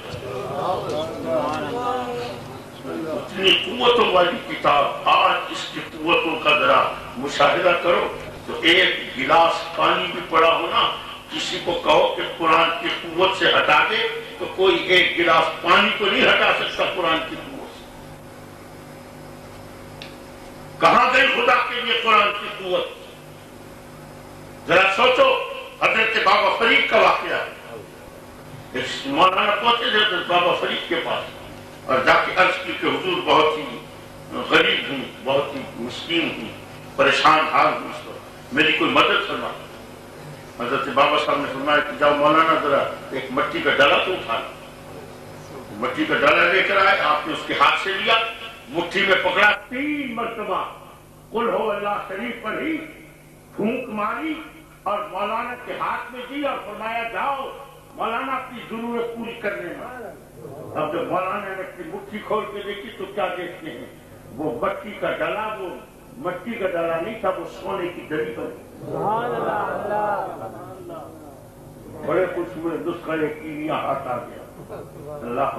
اتنی قوتوں والی کتاب آج اس کی قوتوں کا ذرا مشاہدہ کرو، تو ایک گلاس پانی بھی پڑا ہونا کسی کو کہو کہ قرآن کی قوت سے ہٹا دے تو کوئی ایک گلاس پانی کو نہیں ہٹا سکتا قرآن کی قوت سے۔ کہاں گئی خدا کے لیے قرآن کی قوت؟ ذرا سوچو، حضرت بابا فرید کا واقعہ۔ ہے مولانا پہنچے تھے حضرت بابا فرید کے پاس۔ اور جا کے عرض کی کہ حضور بہت ہی غریب ہوں، بہت ہی مسکین ہوں، پریشان حال ہوں اس وقت۔ میری کوئی مدد فرما حضرت بابا صاحب نے فرمایا کہ جاؤ مولانا ذرا ایک مٹی کا ڈالا تو اٹھا لو۔ مٹی کا ڈالا لے کر آئے، آپ نے اس کے ہاتھ سے لیا، مٹھی میں پکڑا، تین مرتبہ کل ہو اللہ شریف پر ہی پھونک ماری اور مولانا کے ہاتھ میں دی اور فرمایا، جاؤ مولانا اپنی ضرورت پوری کرنے میں۔ اب جب مولانا نے اپنی مٹھی کھول کے دیکھی تو کیا دیکھتے ہیں؟ وہ مٹی کا ڈلا وہ مٹی کا ڈلا نہیں تھا، وہ سونے کی دری پر بڑے خوش ہوئے، نسخہ یقین ہاتھ آ گیا۔ اللہ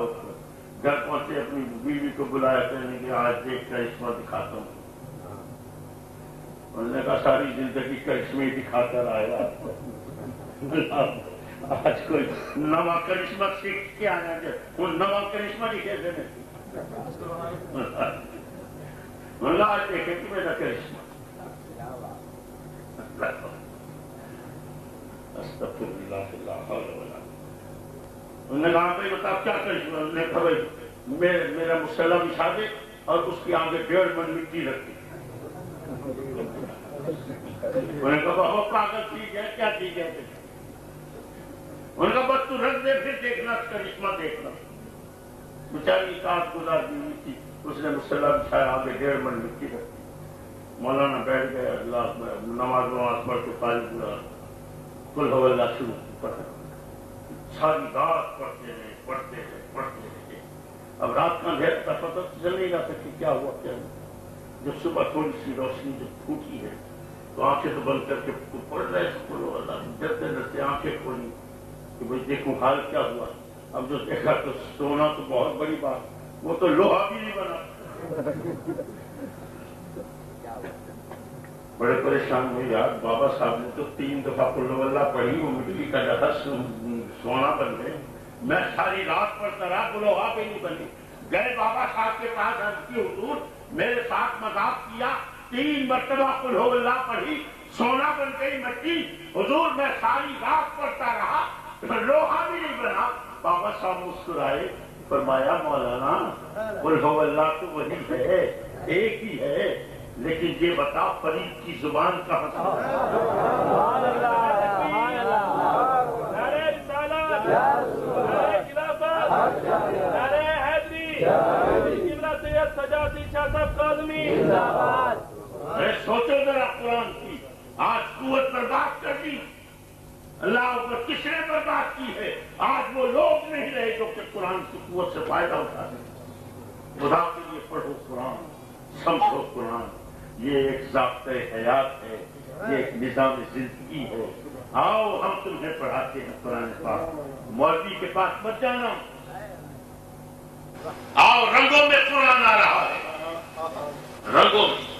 گھر پہنچے، اپنی بیوی کو بلایا، کہنے کہ آج دیکھ کر اس میں دکھاتا ہوں۔ انہوں نے کہا، ساری زندگی کا اس میں دکھاتا رہا آج کوئی نوا کرشمہ سیکھ کے آنا وہ نوا کرشمہ دکھے تھے کرشمہ استغفر اللہ اللہ حول ولا انہوں نے کہا بھائی بتا کیا کرشمہ انہوں نے کہا بھائی میرا مسلح بچھا دے اور اس کی آگے ڈیڑھ من مٹی رکھ دی انہوں نے کہا بہت پاگل ٹھیک ہے کیا ٹھیک ہے ان کا بس تو رکھ دے پھر دیکھنا کرشمہ دیکھنا بیچاری کاٹ گزار دی ہوئی تھی اس نے مسلح بچھایا آگے ڈیڑھ من مٹی رکھ دی مولانا بیٹھ گئے اللہ اکبر، نماز نماز پڑھ کے پانی پورا کل ہو اللہ شروع پڑھا ساری رات پڑھتے رہے پڑھتے رہے پڑھتے رہے۔ اب رات کا اندھیرا تھا پتہ تو چل نہیں رہا تھا کہ کیا ہوا کیا ہوا جب صبح تھوڑی سی روشنی جب پھوٹی ہے تو آنکھیں تو بند کر کے پڑھ رہے کلو اللہ ڈرتے ڈرتے آنکھیں کھولی کہ بھائی دیکھوں حال کیا ہوا۔ اب جو دیکھا تو سونا تو بہت بڑی بات۔ وہ تو لوہا بھی نہیں بنا۔ بڑے پریشان ہوئے یار۔ بابا صاحب نے تو تین دفعہ کلو اللہ پڑھی، وہ مٹی کا جگہ سونا بن گئے۔ میں ساری رات پڑھتا رہا لوہا بھی نہیں بنی۔ گئے بابا صاحب کے پاس عرض کی حضور میرے ساتھ مذاق کیا۔ تین مرتبہ کل ہو اللہ پڑھی، سونا بن گئی مٹی۔ حضور میں ساری رات پڑھتا رہا لوہا بھی نہیں بنا۔ بابا صاحب مسکرائے۔ فرمایا مولانا کل ہو اللہ تو وہی ہے ایک ہی ہے لیکن یہ بتا فرید کی زبان کا سوچو ذرا قرآن کی آج قوت برباد کر دی۔ اللہ پر کس نے برباد کی ہے؟ آج وہ لوگ نہیں رہے جو کہ قرآن کی قوت سے فائدہ اٹھا رہے خدا کے لیے پڑھو قرآن، سمجھو قرآن۔ یہ ایک ضابطۂ حیات ہے، یہ ایک نظام زندگی ہے۔ آؤ، ہم تمہیں پڑھاتے ہیں قرآن پاک۔ مولوی کے پاس مت جانا۔ آؤ، رنگوں میں قرآن آ رہا ہے۔ رنگوں میں۔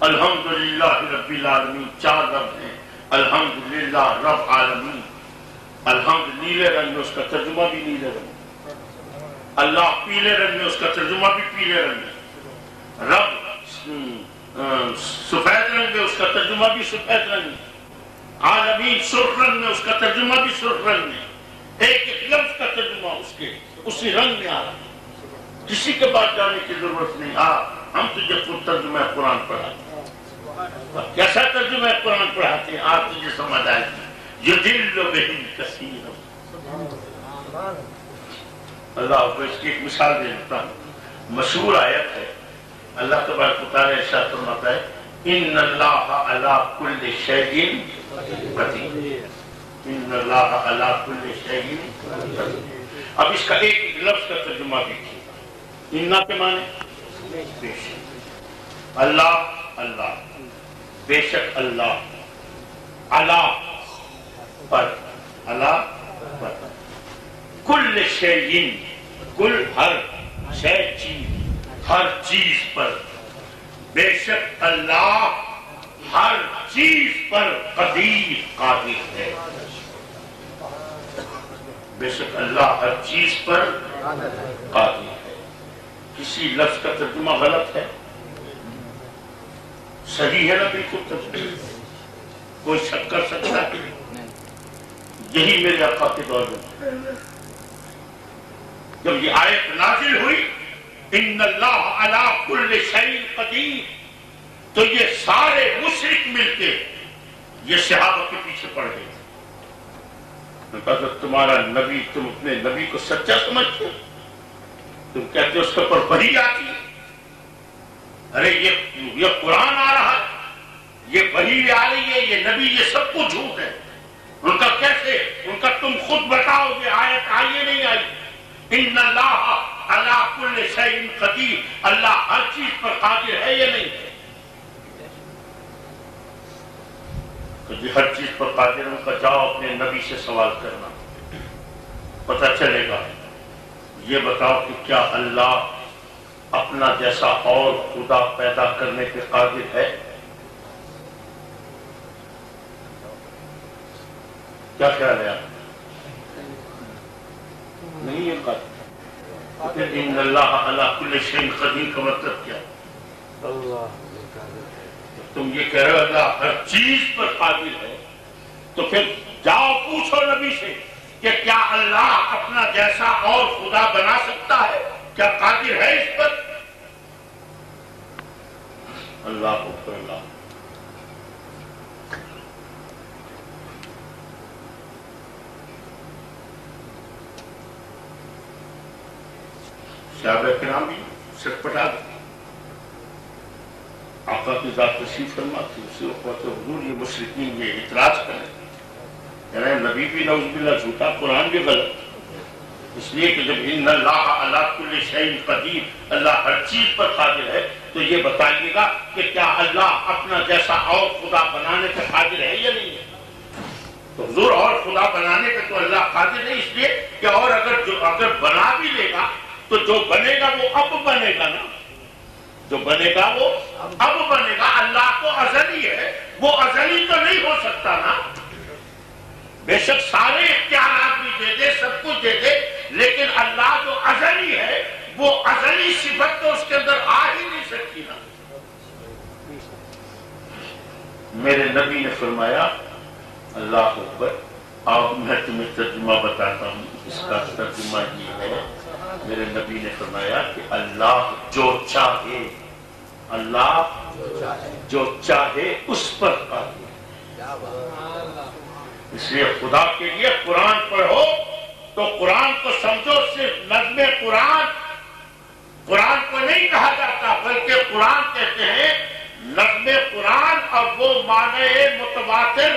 الحمدللہ رب العالمین، چار رب ہیں۔ الحمدللہ رب عالمین الحمد نیلے رنگ میں اس کا ترجمہ بھی نیلے رنگ اللہ پیلے رنگ میں اس کا ترجمہ بھی پیلے رنگ میں۔ رب سفید رنگ میں اس کا ترجمہ بھی سفید رنگ میں۔ عالمین، سرخ رنگ میں اس کا ترجمہ بھی سرخ رنگ میں۔ ایک ایک لفظ کا ترجمہ اس کے، اسی رنگ میں آ رہا کسی کے پاس جانے کی ضرورت نہیں۔ آ، ہم تجھے خود ترجمہ قرآن پڑھاتے ہیں۔ کیسا ترجمہ قرآن پڑھاتے ہیں، آپ تجھے سمجھ آئے گی یہ دل بہن کثیر اللہ کو اس کی ایک مثال دے دیتا ہوں۔ مشہور آیت ہے۔ اللہ تبارک و تعالی ارشاد فرماتا ہے، ان اللہ علی کل شیء قدیر۔ ان اللہ علی کل شیء قدیر۔ اب اس کا ایک لفظ کا ترجمہ دیکھیے۔ انا کے معنی؟ بے شک اللہ اللہ۔ بے شک اللہ اللہ پر اللہ پر۔ کل شیء کل ہر شے چیز، ہر چیز پر۔ بے شک اللہ ہر چیز پر قدیر قادر ہے۔ بے شک اللہ ہر چیز پر قادر ہے۔ کسی لفظ کا ترجمہ غلط ہے؟ صحیح ہے نا بالکل کوئی شک کر سکتا ہے؟ یہی میرے آقا کے دور میں۔ جب یہ آیت نازل ہوئی، ان اللہ علا کل شیء قدیر۔ تو یہ سارے مشرک مل کے یہ صحابہ کے پیچھے پڑ گئے۔ تمہارا نبی، تم اپنے نبی کو سچا سمجھتے تم کہتے اس کے اوپر وہی آتی ہے۔ ارے، یہ یہ قرآن آ رہا ہے۔ یہ وہی آ رہی ہے، یہ نبی، یہ سب کچھ جھوٹ ہے۔ ان کا کیسے؟ ان کا تم خود بتاؤ گے، آیت آئیے نہیں آئی؟ ان اللہ اللہ کل شعین قدیر۔ اللہ ہر چیز پر قادر ہے یا نہیں؟ ہے ہر چیز پر قادر ان کا جاؤ اپنے نبی سے سوال کرنا۔ پتہ چلے گا۔ یہ بتاؤ کہ کیا اللہ اپنا جیسا اور خدا پیدا کرنے کے قادر ہے؟ کیا خیال ہے آپ؟ نہیں یہ قادر پھر ان اللہ اللہ کل شین قدیم کا مطلب کیا؟ تم یہ کہہ رہے ہو اللہ ہر چیز پر قادر ہے، تو پھر جاؤ پوچھو نبی سے کہ کیا اللہ اپنا جیسا اور خدا بنا سکتا ہے؟ کیا قادر ہے اس پر؟ اللہ اکبر اللہ۔ صحابہ کرام بھی سٹ پٹا دیں۔ آقا کی ذات تشریف فرما تھی اسی وقت حضور یہ مشرقین یہ اعتراض کریں۔ یعنی نبی بھی نعوذ باللہ جھوٹا قرآن بھی غلط۔ اس لیے کہ جب ان اللہ اللہ کل شعین قدیر اللہ ہر چیز پر قادر ہے، تو یہ بتائیے گا کہ کیا اللہ اپنا جیسا اور خدا بنانے کا قادر ہے یا نہیں ہے؟ تو حضور اور خدا بنانے کا تو اللہ قادر نہیں، اس لیے کہ اور اگر جو اگر بنا بھی لے گا، تو جو بنے گا وہ اب بنے گا نا۔ جو بنے گا وہ اب بنے گا۔ اللہ تو ازلی ہے، وہ ازلی تو نہیں ہو سکتا نا۔ بے شک سارے اختیارات بھی دے دے، سب کچھ دے دے، لیکن اللہ جو ازلی ہے، وہ ازلی صفت تو اس کے اندر آ ہی نہیں سکتی نا۔ میرے نبی نے فرمایا، اللہ اکبر، اب میں تمہیں ترجمہ بتاتا ہوں۔ اس کا ترجمہ یہ ہے، میرے نبی نے فرمایا کہ اللہ جو چاہے، اللہ جو چاہے، اس پر قادر اس لیے خدا کے لیے قرآن پڑھو، تو قرآن کو سمجھو، صرف نظم قرآن قرآن کو نہیں کہا جاتا، بلکہ قرآن کہتے ہیں، نظم قرآن، اور وہ معنی متواتر،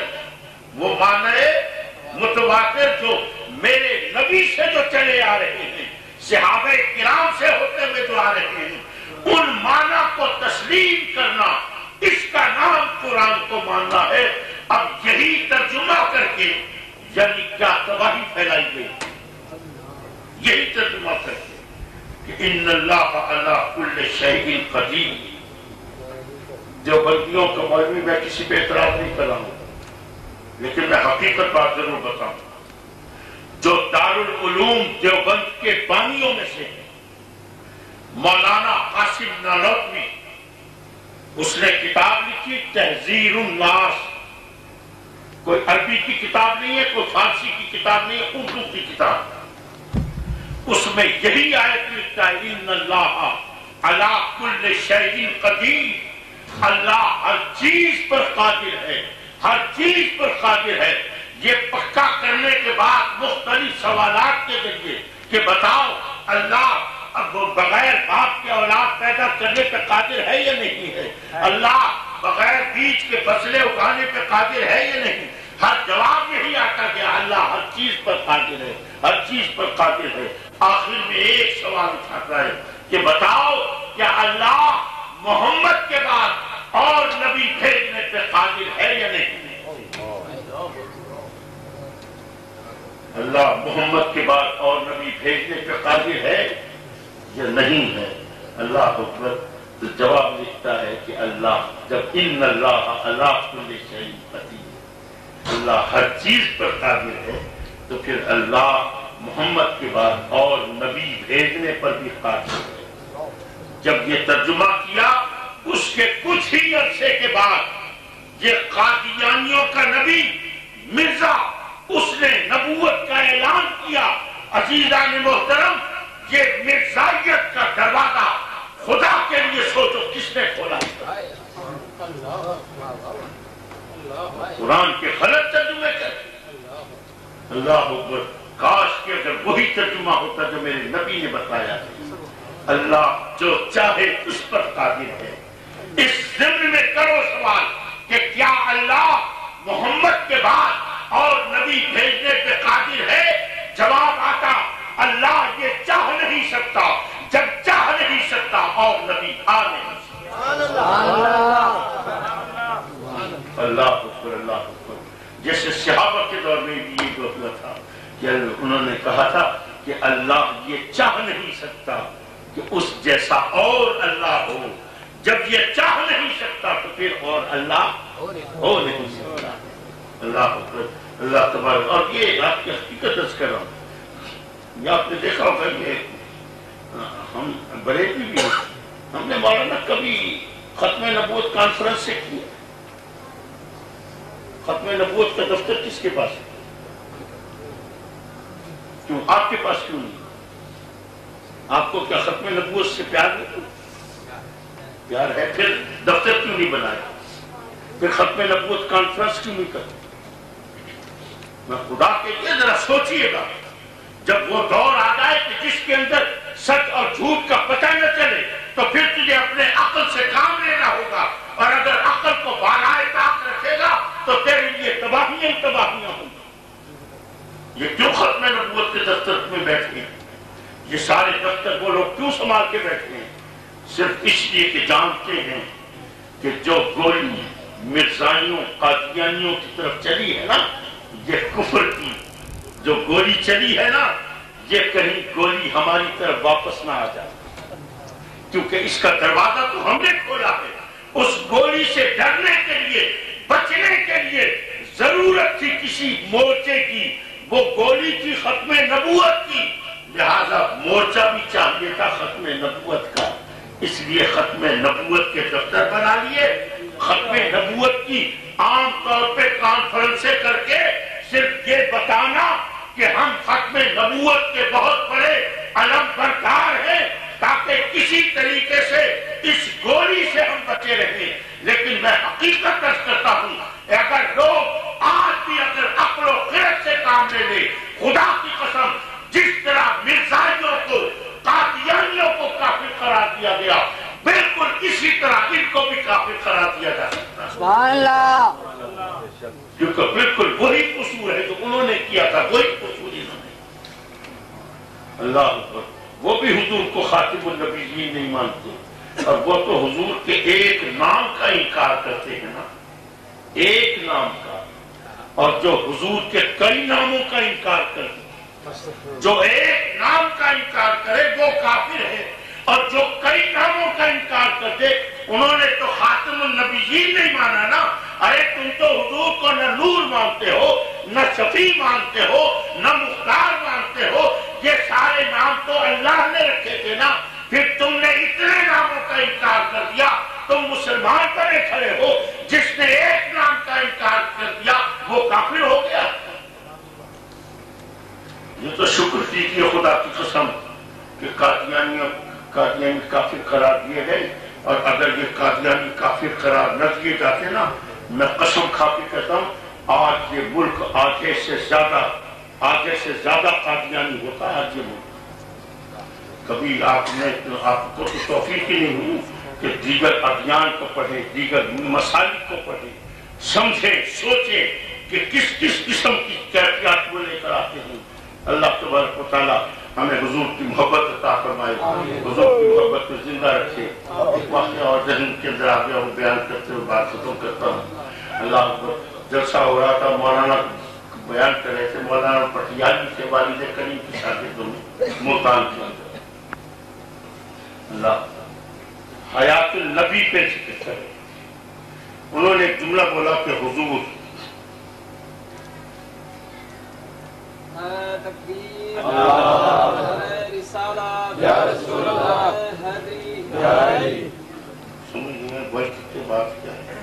وہ معنی متواتر جو میرے نبی سے جو چلے آ رہے ہیں، صحابہ کرام سے ہوتے ہوئے جو آ رہے ہیں، ان معنی کو تسلیم کرنا، اس کا نام قرآن کو ماننا ہے۔ اب یہی ترجمہ کر کے یعنی کیا تباہی پھیلائی گئی؟ یہی ترجمہ کر کے کہ ان اللہ اللہ کل شہید قدیم جو بلکیوں کا مولوی میں کسی پہ اعتراض نہیں کر رہا ہوں۔ لیکن میں حقیقت بات ضرور بتاؤں۔ جو دارالعلوم دیوبند کے بانیوں میں سے مولانا قاسم نانوتوی اس نے کتاب لکھی تحزیر الناس۔ کوئی عربی کی کتاب نہیں ہے، کوئی فارسی کی کتاب نہیں ہے، اردو کی کتاب۔ اس میں یہی آیت لکھتا ہے، ان اللہ اللہ کل شہین قدیم اللہ ہر چیز پر قادر ہے، ہر چیز پر قادر ہے۔ یہ پکا کرنے کے بعد مختلف سوالات کے ذریعے کہ بتاؤ، اللہ اب بغیر باپ کے اولاد پیدا کرنے پہ قادر ہے یا نہیں ہے؟ اللہ بغیر بیج کے فصلیں اگانے پہ قادر ہے یا نہیں؟ ہر جواب یہی آتا کہ اللہ ہر چیز پر قادر ہے، ہر چیز پر قادر ہے۔ آخر میں ایک سوال اٹھاتا ہے کہ بتاؤ کیا اللہ محمد کے بعد اور نبی بھیجنے پہ قادر ہے یا نہیں؟ اللہ محمد کے بعد اور نبی بھیجنے پہ قادر ہے یا نہیں ہے؟ اللہ اکبر تو جواب لکھتا ہے کہ اللہ، جب ان اللہ اللہ کل شہید پتی اللہ ہر چیز پر قادر ہے، تو پھر اللہ محمد کے بعد اور نبی بھیجنے پر بھی قادر ہے۔ جب یہ ترجمہ کیا، اس کے کچھ ہی عرصے کے بعد یہ قادیانیوں کا نبی مرزا، اس نے نبوت کا اعلان کیا۔ عزیزان محترم، یہ مرزائیت کا دروازہ خدا کے لیے سوچو کس نے کھولا قرآن کے غلط ترجمے کر اللہ اکبر کاش کے اگر وہی ترجمہ ہوتا جو میرے نبی نے بتایا اللہ جو چاہے اس پر قادر ہے اس ضمن میں کرو سوال کہ کیا اللہ محمد کے بعد اور نبی بھیجنے پہ قادر ہے. جواب آتا اللہ یہ چاہے سکتا. جب چاہ نہیں سکتا اور نبی آ نہیں سکتا۔ اللہ حکر اللہ حکر جیسے صحابہ کے دور میں بھی یہ ہوا تھا کہ انہوں نے کہا تھا کہ اللہ یہ چاہ نہیں سکتا کہ اس جیسا اور اللہ ہو۔ جب یہ چاہ نہیں سکتا تو پھر اور اللہ ہو نہیں سکتا۔ اللہ حکر اللہ تبارک۔ اور یہ آپ کی حقیقت از کر رہا ہوں۔ یہ آپ نے دیکھا ہوگا یہ ہم بڑے بھی بھی ہم نے مولانا کبھی ختم نبوت کانفرنس سے کیا؟ ختم نبوت کا دفتر کس کے پاس ہے؟ کیوں؟ آپ کے پاس کیوں نہیں؟ آپ کو کیا ختم نبوت سے پیار نہیں پیار ہے۔ پھر دفتر کیوں نہیں بنایا؟ پھر ختم نبوت کانفرنس کیوں نہیں کرتے میں خدا کے لیے ذرا سوچئے گا۔ جب وہ دور آ جائے کہ جس کے اندر سچ اور جھوٹ کا پتہ نہ چلے، تو پھر تجھے اپنے عقل سے کام لینا ہوگا۔ اور اگر عقل کو بالائے طاق رکھے گا، تو تیرے لیے تباہیاں تباہیاں ہوں گی۔ یہ کیوں ختم نبوت کے دفتر میں بیٹھے ہیں؟ یہ سارے دفتر وہ لوگ کیوں سنبھال کے بیٹھے ہیں؟ صرف اس لیے کہ جانتے ہیں کہ جو گولی مرزائیوں، قادیانیوں کی طرف چلی ہے نا، یہ کفر کی جو گولی چلی ہے نا، یہ کہیں گولی ہماری طرف واپس نہ آ جائے۔ کیونکہ اس کا دروازہ تو ہم نے کھولا ہے۔ اس گولی سے ڈرنے کے لیے، بچنے کے لیے ضرورت تھی کسی مورچے کی۔ وہ گولی کی ختم نبوت کی۔ لہذا مورچہ بھی چاہیے تھا ختم نبوت کا۔ اس لیے ختم نبوت کے دفتر بنا لیے۔ ختم نبوت کی عام طور پہ کانفرنسیں کر کے صرف یہ بتانا کہ ہم ختم نبوت کے بہت بڑے علم بردار ہیں تاکہ کسی طریقے سے اس گولی سے ہم بچے رہیں لیکن میں حقیقت درج کرتا ہوں اگر لوگ آج بھی اگر عقل و خیرت سے کام لے لے خدا کی قسم، جس طرح مرزائیوں کو، قادیانیوں کو کافر قرار دیا گیا بالکل اسی طرح ان کو بھی کافر قرار دیا جا سکتا ہے۔ سبحان اللہ۔ کیونکہ بالکل وہی قصور ہے جو انہوں نے کیا تھا وہی قصور انہوں نے۔ اللہ اکبر وہ بھی حضور کو خاتم النبی نہیں مانتے۔ اور وہ تو حضور کے ایک نام کا انکار کرتے ہیں نا۔ ایک نام کا۔ اور جو حضور کے کئی ناموں کا انکار کرتے جو ایک نام کا انکار کرے وہ کافر ہے۔ اور جو کئی ناموں کا انکار کر دے انہوں نے تو خاتم النبیین نہیں مانا نا۔ ارے، تم تو حضور کو نہ نور مانتے ہو، نہ شفیع مانتے ہو، نہ مختار مانتے ہو۔ یہ سارے نام تو اللہ نے رکھے تھے نا۔ پھر تم نے اتنے ناموں کا انکار کر دیا۔ تم مسلمان کرے کھڑے ہو۔ جس نے ایک نام کا انکار کر دیا، وہ کافر ہو گیا۔ یہ تو شکر کیجیے خدا کی قسم کہ قادیانیوں قادیانی کافر قرار دیے گئے اور اگر یہ قادیانی کافر قرار نہ دیے جاتے نا، میں قسم کھا کے کہتا ہوں، آج یہ ملک آگے سے زیادہ، آگے سے زیادہ قادیانی ہوتا ہے، آج یہ ملک۔ کبھی آپ نے، آپ کو تو توفیق ہی نہیں ہوئی کہ دیگر ادیان کو پڑھے دیگر مسائل کو پڑھے سمجھے سوچے کہ کس کس قسم کی کیفیات وہ لے کر آتے ہیں۔ اللہ تبارک و تعالیٰ ہمیں حضور کی محبت عطا فرمائے حضور کی محبت کو زندہ رکھے ایک واقعہ اور ذہن کے اندر آگے اور بیان کرتے ہوئے بات ختم کرتا ہوں۔ اللہ جلسہ ہو رہا تھا، مولانا بیان کر رہے تھے۔ مولانا پٹیالی سے والد کریم کی شاگردوں میں ملتان کے اندر۔ اللہ حیات النبی پہ ذکر کرے انہوں نے ایک جملہ بولا کہ حضور تکبیر اللہ رسالہ یا رسول اللہ حدی سمجھ میں وقت کے بعد کیا ہے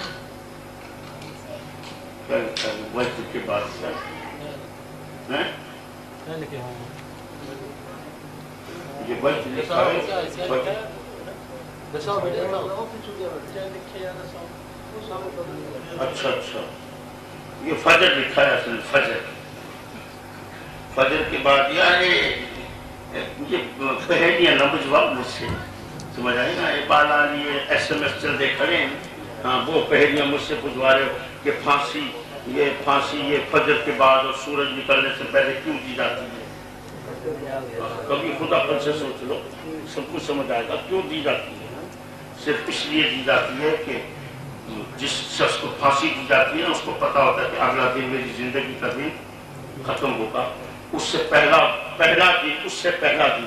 لکھا ہے وقت کے بعد کیا ہے؟ یہ وقت لکھا ہے وقت اچھا اچھا یہ فجر لکھا ہے اصل فجر. فجر کے بعد یہ یہ پہلیاں نہ بجوا مجھ سے۔ سمجھ آئی نا؟ یہ بالا لیے ایس ایم ایس چل دے کھڑے ہیں۔ ہاں وہ پہلیاں مجھ سے بجوا رہے ہو کہ پھانسی، یہ پھانسی، یہ فجر کے بعد اور سورج نکلنے سے پہلے کیوں دی جاتی ہے؟ کبھی خدا پر سے سوچ لو، سب کچھ سمجھ آئے گا، کیوں دی جاتی ہے؟ صرف اس لیے دی جاتی ہے کہ جس شخص کو پھانسی دی جاتی ہے، اس کو پتا ہوتا ہے کہ اگلا دن میری زندگی کا دن ختم ہوگا۔ اس سے پہلا پہلا دن، اس سے پہلا دن،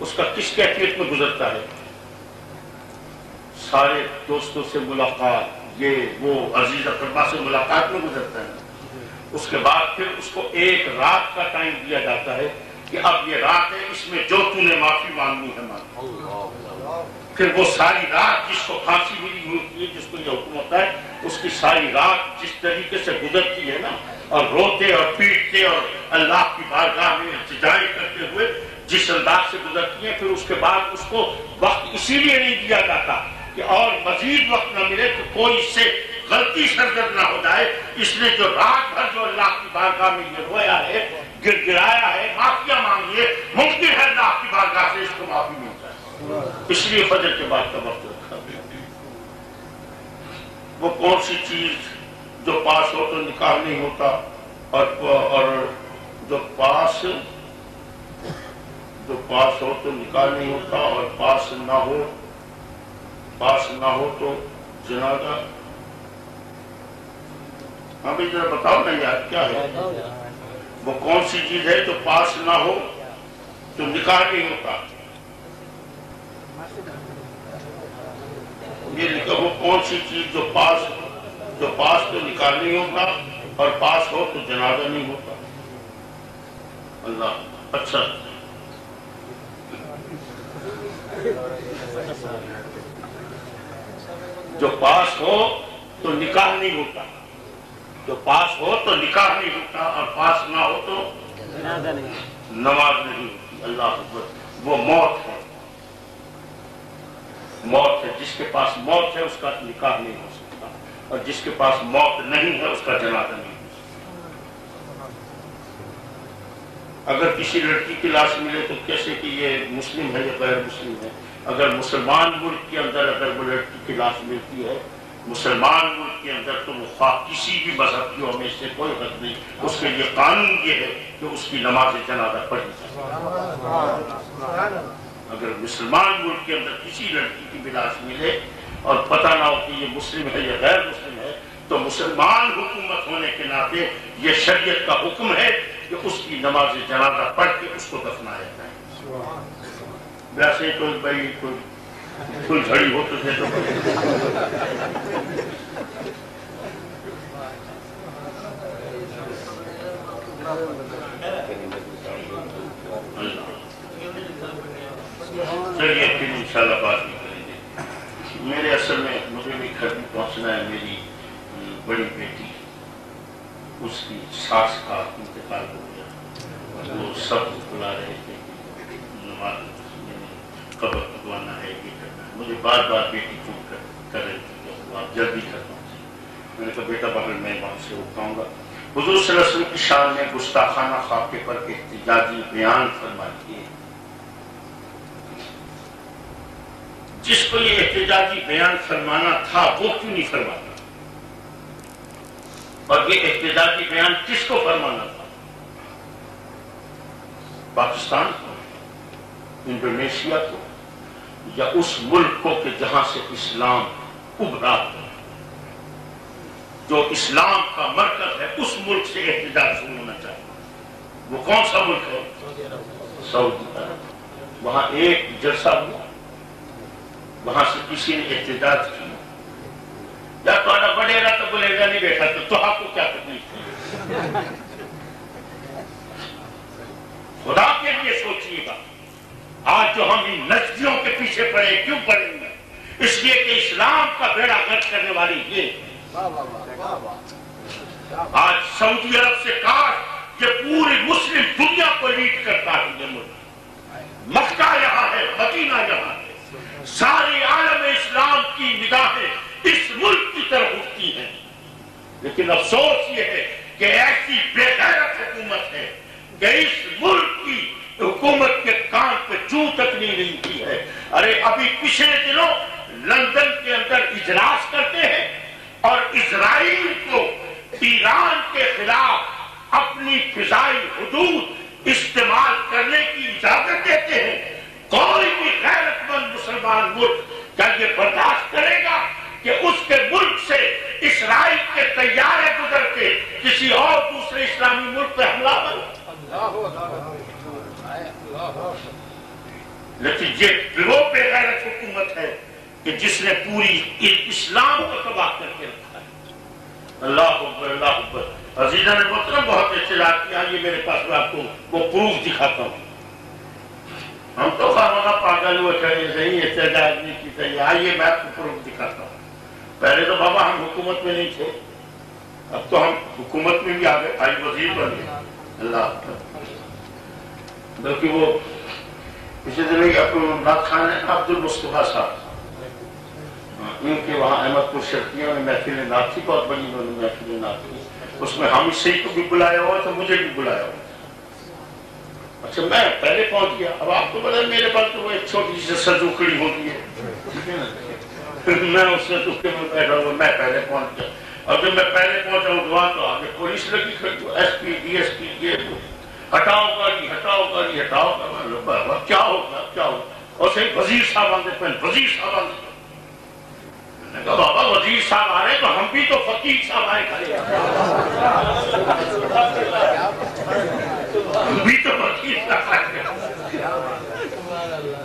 اس کا کس کیفیت میں گزرتا ہے؟ سارے دوستوں سے ملاقات، یہ وہ عزیز اقربا سے ملاقات میں گزرتا ہے۔ اس کے بعد پھر اس کو ایک رات کا ٹائم دیا جاتا ہے کہ اب یہ رات ہے، اس میں جو تو نے معافی مانگنی ہے، مانگ۔ پھر وہ ساری رات جس کو پھانسی ملی ہوتی ہے، جس کو یہ حکم ہوتا ہے، اس کی ساری رات جس طریقے سے گزرتی ہے نا اور روتے اور پیٹتے اور اللہ کی بارگاہ میں التجائی کرتے ہوئے جس انداز سے گزرتی ہے پھر اس کے بعد اس کو وقت اسی لیے نہیں دیا جاتا کہ اور مزید وقت نہ ملے کہ کوئی اس سے غلطی سرگرد نہ ہو جائے۔ اس نے جو رات بھر جو اللہ کی بارگاہ میں یہ رویا ہے گر گرایا ہے معافیا مانگی ہے، ممکن ہے اللہ کی بارگاہ سے اس کو معافی مل جائے۔ اس لیے فجر کے بعد کا وقت رکھا وہ کون سی چیز جو پاس ہو تو نکاح نہیں ہوتا، اور اور جو پاس جو پاس ہو تو نکاح نہیں ہوتا، اور پاس نہ ہو پاس نہ ہو تو جنازہ ہاں بھائی، ذرا بتاؤ نا یار، کیا ہے؟ وہ کون سی چیز ہے جو پاس نہ ہو تو نکاح نہیں ہوتا؟ یہ لکھا، وہ کون سی چیز جو پاس جو پاس تو نکاح نہیں ہوتا اور پاس ہو تو جنازہ نہیں ہوتا۔ اللہ اچھا۔ جو پاس ہو تو نکاح نہیں ہوتا۔ جو پاس ہو تو نکاح نہیں ہوتا اور پاس نہ ہو تو نماز نہیں ہوتی۔ اللہ اکبر۔ وہ موت ہے۔ موت ہے جس کے پاس موت ہے اس کا نکاح نہیں ہو سکتا اور جس کے پاس موت نہیں ہے، اس کا جنازہ نہیں اگر کسی لڑکی کی لاش ملے تو کیسے کہ یہ مسلم ہے یا غیر مسلم ہے؟ اگر مسلمان ملک کے اندر اگر وہ لڑکی کی لاش ملتی ہے، مسلمان ملک کے اندر تو وہ خواہ کسی بھی مذہب کی ہو میں سے کوئی حد نہیں۔ اس کے لیے قانون یہ ہے کہ اس کی نماز جنازہ پڑھی جائے۔ اگر مسلمان ملک کے اندر کسی لڑکی کی بلاش ملے اور پتہ نہ ہو کہ یہ مسلم ہے یا غیر مسلم ہے، تو مسلمان حکومت ہونے کے ناطے یہ شریعت کا حکم ہے کہ اس کی نماز جنازہ پڑھ کے اس کو دفنایا جائے۔ ویسے کوئی بھائی کوئی کوئی جھڑی ہو تو دے تو چلیے پھر انشاءاللہ بات نہیں میرے اصل میں مجھے بھی گھر بھی پہنچنا ہے، میری بڑی بیٹی، اس کی ساس کا انتقال ہو گیا۔ وہ سب بلا رہے تھے۔ نماز یعنی قبر پکوانا ہے، یہ کرنا ہے۔ مجھے بار بار بیٹی فون کر کر رہی تھی آپ جلدی کر پہنچے میں نے کہا، بیٹا بغل میں وہاں سے اٹھاؤں گا۔ حضور صلی اللہ علیہ وسلم کی شان میں گستاخانہ خاکے پر احتجاجی بیان فرماتی ہے جس کو یہ احتجاجی بیان فرمانا تھا، وہ کیوں نہیں فرماتا اور یہ احتجاجی بیان کس کو فرمانا تھا؟ پاکستان کو، انڈونیشیا کو، یا اس ملک کو کہ جہاں سے اسلام ابھرا ہو جو اسلام کا مرکز ہے، اس ملک سے احتجاج شروع ہونا چاہیے۔ وہ کون سا ملک ہے؟ سعودی عرب۔ وہاں ایک جلسہ ہوا۔ وہاں سے کسی نے احتجاج کیا یا تو بڑے گا تو بولے گا نہیں بیٹھا تو, تو آپ کو کیا تکلیف تھی خدا کے لیے سوچیے گا۔ آج جو ہم ان نجدیوں کے پیچھے پڑے کیوں پڑیں گے اس لیے کہ اسلام کا بیڑا گرد کرنے والی یہ۔ آج سعودی عرب سے کاش یہ پوری مسلم دنیا کو لیڈ کرتا ہے یہ ملک۔ مکہ یہاں ہے مدینہ یہاں ہے۔ سارے عالم اسلام کی نگاہیں اس ملک کی طرف اٹھتی ہیں۔ لیکن افسوس یہ ہے کہ ایسی بے غیرت حکومت ہے کہ اس ملک کی حکومت کے کام پہ چو تک نہیں رہتی ہے۔ ارے، ابھی پچھلے دنوں لندن کے اندر اجلاس کرتے ہیں اور اسرائیل کو ایران کے خلاف اپنی فضائی حدود استعمال کرنے کی اجازت دیتے ہیں۔ کوئی بھی غیرت مند مسلمان ملک کیا یہ برداشت کرے گا کہ اس کے ملک سے اسرائیل کے تیارے گزر کے کسی اور دوسرے اسلامی ملک پہ حملہ بن لیکن یہ پیرو پہ غیرت حکومت ہے کہ جس نے پوری اسلام کو تباہ کر کے رکھا ہے۔ اللہ اکبر اللہ اکبر۔ عزیزہ نے مطلب بہت احتجاج کیا، یہ میرے پاس میں آپ کو وہ پروف دکھاتا ہوں۔ ہم تو خواہ پاگل ہوئے کہیں نہیں، احتجاج نہیں کی چاہیے آئیے، میں آپ کو پروف دکھاتا ہوں۔ پہلے تو بابا، ہم حکومت میں نہیں تھے۔ اب تو ہم حکومت میں بھی آ گئے وزیر بن گئے۔ اللہ بلکہ وہ اسی طرح نات خان ہے عبد المصطفیٰ صاحب۔ ہاں، ان کے وہاں احمد پور شرطیوں میں محفل نات تھی، بہت بڑی انہوں نے محفل نات تھی۔ اس میں ہم سے کو بھی بلایا ہوا تھا، مجھے بھی بلایا ہوا تھا۔ اچھا میں پہلے پہنچ گیا اب آپ کو پتا میرے پاس تو وہ ایک چھوٹی سی سجوکڑی ہوتی ہے۔ میں اس سے میں بیٹھا ہوا، میں پہلے پہنچ گیا اور جب میں پہلے پہنچا ہوں وہاں تو آگے پولیس لگی کھڑی S P, D S P, یہ ہٹاؤ گاڑی ہٹاؤ گاڑی، ہٹاؤ گا کیا ہوگا کیا ہوگا؟ اور صحیح وزیر صاحب آتے پہن وزیر صاحب آتے۔ میں نے کہا، بابا، وزیر صاحب آ رہے تو ہم بھی تو فقیر صاحب آئے کھڑے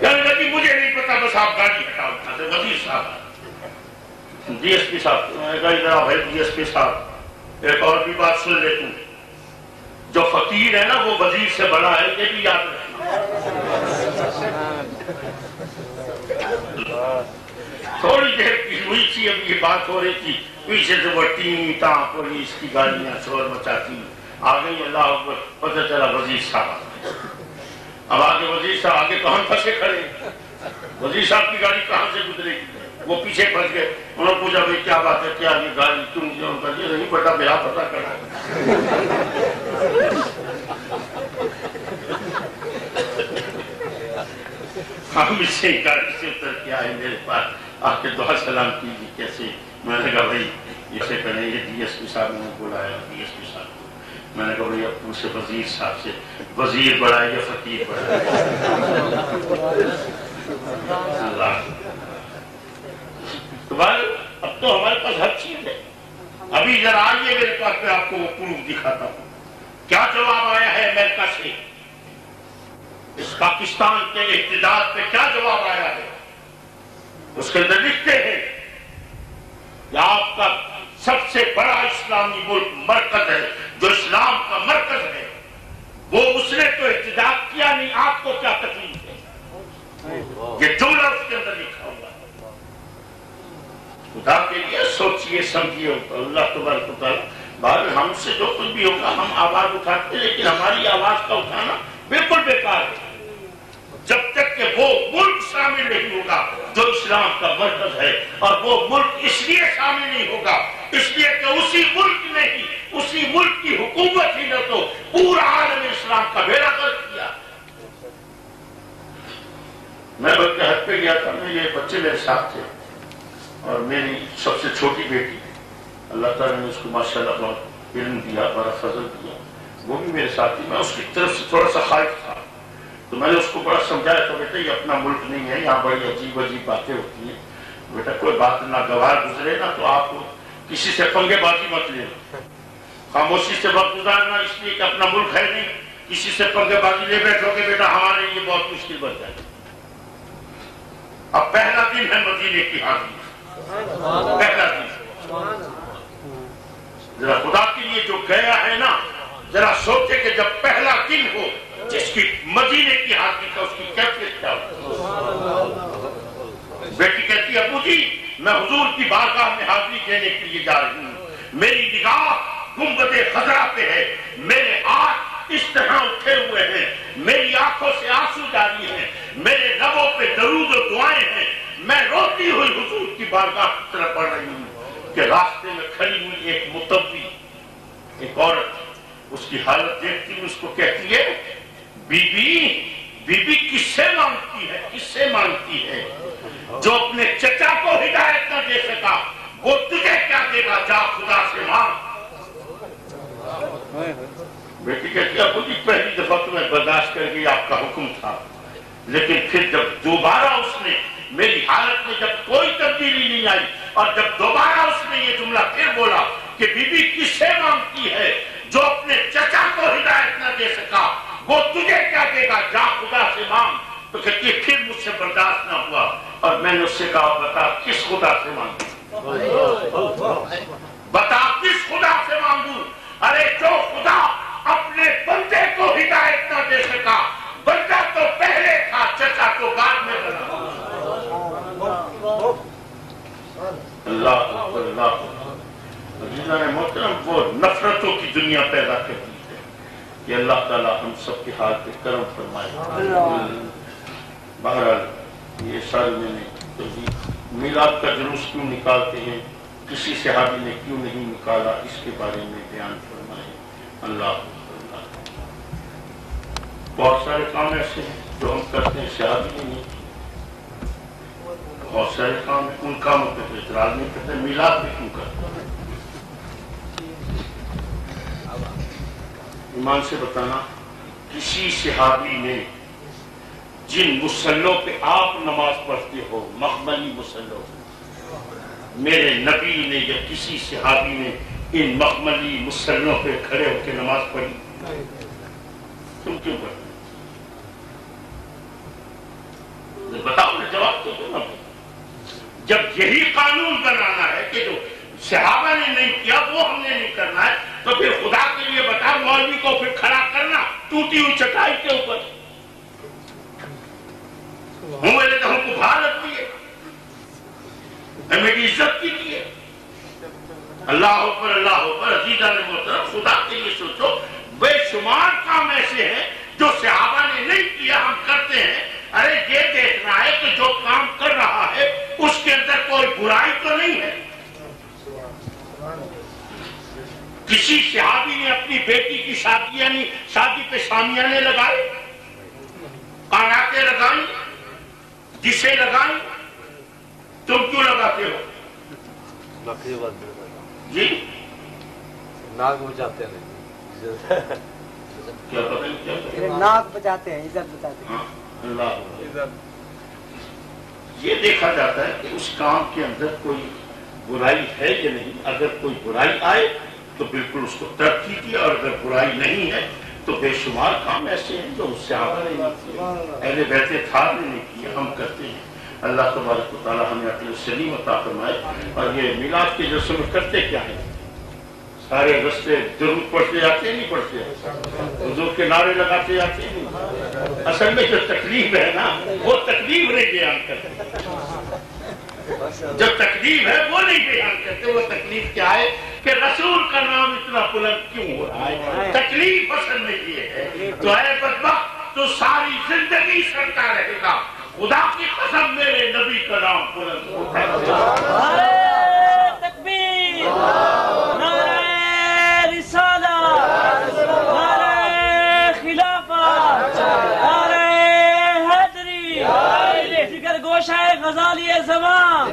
یعنی تو فقیر مجھے نہیں پتا، بس آپ گاڑی ہٹاؤ کھاتے وزیر صاحب۔ ڈی ایس پی صاحب، میں نے کہا بھائی ڈی ایس پی صاحب۔ ایک اور بھی بات سن لے تم جو فقیر ہے نا، وہ وزیر سے بڑا ہے، یہ بھی یاد تھوڑی دیر کی ہوئی تھی، اب یہ بات ہو رہی تھی۔ پیچھے سے وہ ٹیم تا پولیس کی گاڑیاں شور مچاتی۔ آ گئی اللہ اکبر پتہ چلا وزیر صاحب اب آگے وزیر صاحب آگے تو ہم پھنسے کھڑے وزیر صاحب کی گاڑی کہاں سے گزرے گی؟ وہ پیچھے پھنس گئے۔ انہوں نے پوچھا بھائی کیا بات ہے؟ کیا یہ گاڑی تم جو ان کا یہ نہیں پتا میرا پتا کرا۔ ہم اس سے گاڑی سے اتر کے آئے میرے پاس۔ آ کے دعا سلام کیجیے، کیسے؟ میں نے کہا بھائی اسے کریں یہ ڈی ایس پی صاحب نے بلایا، ڈی ایس پی صاحب میں نے کہا بھائی اب سے وزیر صاحب سے، وزیر بڑا ہے یا فقیر بڑا ہے اللہ تو بھائی، اب تو ہمارے پاس ہر چیز ہے۔ ابھی ذرا آئیے میرے پاس، میں آپ کو وہ پروف دکھاتا ہوں۔ کیا جواب آیا ہے امریکہ سے؟ اس پاکستان کے اقتدار پہ کیا جواب آیا ہے؟ اس کے اندر لکھتے ہیں کہ آپ کا سب سے بڑا اسلامی ملک مرکز ہے، جو اسلام کا مرکز ہے، وہ اس نے تو اقتدار کیا نہیں، آپ کو کیا تکلیف ہے؟ یہ جملہ اس کے اندر لکھا ہوا ہے۔ خدا کے لیے سوچئے سمجھیے اللہ تبارک تعالیٰ، بعد ہم سے جو کچھ بھی ہوگا، ہم آواز اٹھاتے لیکن ہماری آواز کا اٹھانا بالکل بیکار ہے۔ جب تک کہ وہ ملک شامل نہیں ہوگا، جو اسلام کا مرکز ہے، اور وہ ملک اس لیے شامل نہیں ہوگا، اس لیے کہ اسی ملک نے ہی، اسی ملک کی حکومت ہی نے تو پورا عالم اسلام کا بیڑا کر کیا میں بلکہ حد پہ گیا تھا میرے بچے میرے ساتھ تھے، اور میری سب سے چھوٹی بیٹی، اللہ تعالیٰ نے اس کو ماشاء اللہ بہت علم دیا، بڑا فضل دیا، وہ بھی میرے ساتھ تھی، میں اس کی طرف سے تھوڑا سا خائف تھا۔ تو میں نے اس کو بڑا سمجھایا تھا بیٹا یہ اپنا ملک نہیں ہے یہاں بڑی عجیب عجیب باتیں ہوتی ہیں بیٹا کوئی بات نہ گوار گزرے نا تو آپ کسی سے پنگے بازی مت لینا خاموشی سے وقت گزارنا اس لیے کہ اپنا ملک ہے نہیں کسی سے پنگے بازی لے بیٹھو گے بیٹا ہمارے لیے بہت مشکل بن جائے اب پہلا دن ہے مدینے کی حاضری پہلا دن ذرا خدا کے لیے جو گیا ہے نا ذرا سوچے کہ جب پہلا دن ہو جس کی مدینے کی حاضری کا اس کی کیفیت کیا ہو بیٹی کہتی ہے، ابو جی میں حضور کی بارگاہ میں حاضری دینے کے لیے جا رہی ہوں۔ میری نگاہ گنبد خزرہ پہ ہے۔ میرے ہاتھ اس طرح اٹھے ہوئے ہیں۔ میری آنکھوں سے آنسو جاری ہیں۔ میرے لبوں پہ درود و دعائیں ہیں۔ میں روتی ہوئی حضور کی بارگاہ کی طرف پڑھ رہی ہوں کہ راستے میں کھڑی ہوئی ایک متوی، ایک عورت، اس کی حالت دیکھتی ہوں اس کو کہتی ہے بی بی بی بی کس سے مانگتی ہے؟ کس سے مانگتی ہے؟ جو اپنے چچا کو ہدایت نہ دے سکا، وہ تجھے کیا دے گا؟ جا خدا سے مانگ۔ بیٹی کہتی ابو جی پہلی دفعہ تمہیں برداشت کر گئی آپ کا حکم تھا۔ لیکن پھر جب دوبارہ اس نے میری حالت میں جب کوئی تبدیلی نہیں آئی اور جب دوبارہ اس نے یہ جملہ پھر بولا کہ بی بی کس سے مانگتی ہے؟ جو اپنے چچا کو ہدایت نہ دے سکا وہ تجھے کیا دے گا جا خدا سے مانگ۔ تو کہتی ہے پھر مجھ سے برداشت نہ ہوا۔ اور میں نے اس سے کہا بتا کس خدا سے مانگوں؟ بتا کس خدا سے مانگوں؟ ارے جو خدا اپنے بندے کو ہدایت نہ دے سکا بندہ تو پہلے تھا چچا تو بعد میں بنا۔ اللہ اکبر، اللہ اکبر۔ محترم وہ نفرتوں کی دنیا پیدا کر دی کہ اللہ تعالی ہم سب کے ہاتھ پہ کرم فرمائے۔ بہرحال یہ ساری میں نے توضیح میلاد کا جلوس کیوں نکالتے ہیں؟ کسی صحابی نے کیوں نہیں نکالا؟ اس کے بارے میں بیان فرمائے۔ اللہ بہت سارے کام ایسے ہیں جو ہم کرتے ہیں صحابی نہیں۔ بہت سارے کام ان کاموں پہ اعتراض نہیں کرتے میلاد بھی کیوں کرتے ہیں؟ ایمان سے بتانا، کسی صحابی نے جن مسلوں پہ آپ نماز پڑھتے ہو، مخملی مسلوں میرے نبی نے یا کسی صحابی نے ان مخملی مسلوں پہ کھڑے ہو کے نماز پڑھی؟ تم کیوں پڑھتے بتاؤ نا جواب تو دو نا جب یہی قانون بنانا ہے کہ جو صحابہ نے نہیں کیا، وہ ہم نے نہیں کرنا ہے۔ تو پھر خدا کے لیے بتا، مولوی کو پھر کھڑا کرنا، ٹوٹی ہوئی چٹائی کے اوپر۔ ہوں میرے تو ہم کو بھارت دیے میری عزت کی دیے اللہ اوپر اللہ اوپر عزیزہ نے محترم، خدا کے لیے سوچو، بے شمار کام ایسے ہیں جو صحابہ نے نہیں کیا، ہم کرتے ہیں۔ ارے، یہ دیکھنا ہے کہ جو کام کر رہا ہے، اس کے اندر کوئی برائی تو نہیں ہے۔ کسی صحابی نے اپنی بیٹی کی شادی یعنی شادی پہ شامیانے لگائے؟ کاناتے لگائی جسے لگائی تم کیوں لگاتے ہو؟ نقلی بات میرے جی؟ ناک بچاتے ہیں؟ ناک بچاتے ہیں عزت بچاتے ہیں۔ ہاں، یہ دیکھا جاتا ہے کہ اس کام کے اندر کوئی برائی ہے یا نہیں؟ اگر کوئی برائی آئے تو بالکل اس کو ترک کیجیے، اور اگر برائی نہیں ہے تو بے شمار کام ایسے ہیں جو اس سے آگے نہیں کیے اہل بیت تھار نے نہیں کیے ہم کرتے ہیں۔ اللہ تبارک و تعالیٰ ہمیں اپنے سلیم عطا فرمائے۔ اور یہ میلاد کے جلسے میں کرتے کیا ہیں؟ سارے رستے درود پڑھتے جاتے نہیں پڑھتے؟ حضور کے نعرے لگاتے جاتے ہیں۔ نہیں اصل میں جو تکلیف ہے نا، وہ تکلیف نہیں بیان کرتے جو تکلیف ہے وہ نہیں بیان کرتے وہ تکلیف کیا ہے کہ رسول کا نام اتنا بلند کیوں ہو رہا ہے؟ تکلیف اصل میں یہ ہے تو اے بدبخت تو ساری زندگی سڑتا رہے گا۔ خدا کی قسم میرے نبی کا نام بلند ہوتا ہے تکبیر۔ غزالی زمان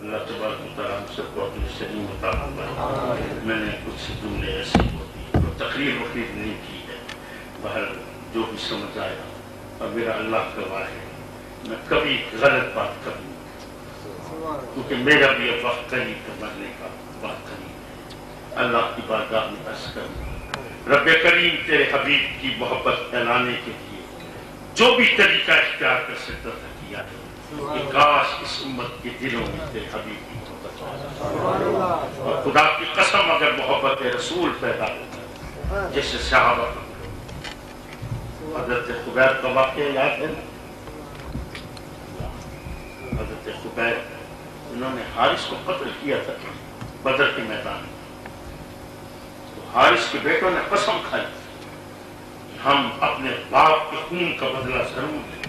اللہ تبارک و تعالیٰ ہم سب کو اپنے سلیم عطا فرمائے میں نے کچھ سے جملے ایسے ہوتی ہیں تقریر وقیر نہیں کی ہے۔ بہر جو بھی سمجھ آیا اور میرا اللہ گواہ ہے۔ میں کبھی غلط بات کبھی نہیں کیونکہ میرا بھی اب وقت قریب ہے مرنے کا وقت قریب ہے اللہ کی بارگاہ میں عرض کروں۔ رب کریم تیرے حبیب کی محبت پھیلانے کے لیے جو بھی طریقہ اختیار کر سکتا تھا کیا ہے۔ کہ کاش اس امت کے دلوں میں تیرے حبیب کی محبت۔ اور خدا کی قسم اگر محبت رسول پیدا ہوتا، جیسے صحابہ۔ حضرت خبیر کا واقعہ یاد ہے؟ حضرت خبیر، انہوں نے حارث کو قتل کیا تھا بدر کے میدان میں۔ تو حارث کے بیٹوں نے قسم کھائی۔ ہم اپنے باپ کے خون کا بدلہ ضرور لیں۔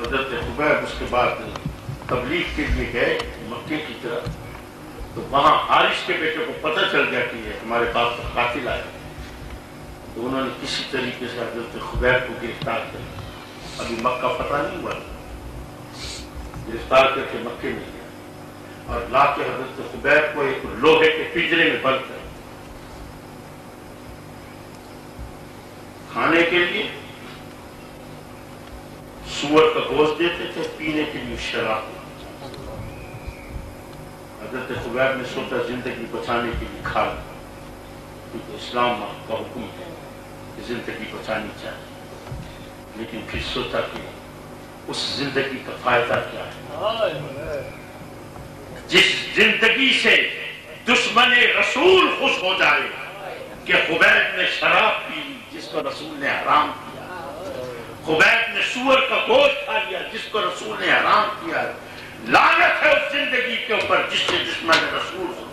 حضرت خبیر اس کے بعد تبلیغ کے لیے گئے مکے کی طرف۔ تو وہاں حارث کے بیٹے کو پتہ چل گیا کہ یہ ہمارے باپ کا قاتل آیا تو انہوں نے کسی طریقے سے حضرت خبیر کو گرفتار کر ابھی مکہ فتح نہیں ہوا۔ گرفتار کر کے مکے میں گیا۔ اور لا کے حضرت خبیر کو ایک لوہے کے پنجرے میں بند کر۔ کھانے کے لیے سور کا گوشت دیتے تھے پینے کے لیے شراب حضرت خبیر نے سوچا زندگی بچانے کے لیے کھا کیونکہ اسلام کا حکم ہے کہ زندگی بچانی چاہیے۔ لیکن پھر سوچا کہ اس زندگی کا فائدہ کیا ہے؟ جس زندگی سے دشمن رسول خوش ہو جائے کہ خبیب نے شراب پی جس کو رسول نے حرام کیا۔ خبیب نے سور کا گوشت کھا لیا جس کو رسول نے حرام کیا لعنت ہے اس زندگی کے اوپر جس سے دشمن رسول ہو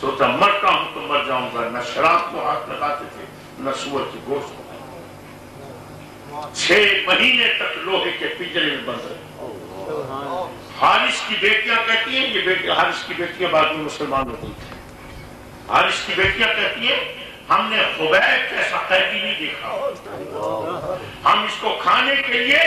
سوچا مرتا ہوں تو مر جاؤں گا۔ نہ شراب کو ہاتھ لگاتے تھے نہ سور کے گوشت کو۔ چھ مہینے تک لوہے کے پنجرے میں بند رہے۔ حارث کی بیٹیاں کہتی ہیں یہ بیٹی حارث کی بیٹیاں بعد میں مسلمان ہوتی ہیں۔ حارث کی بیٹیاں کہتی ہیں ہم نے خبیب جیسا قیدی نہیں دیکھا۔ ہم اس کو کھانے کے لیے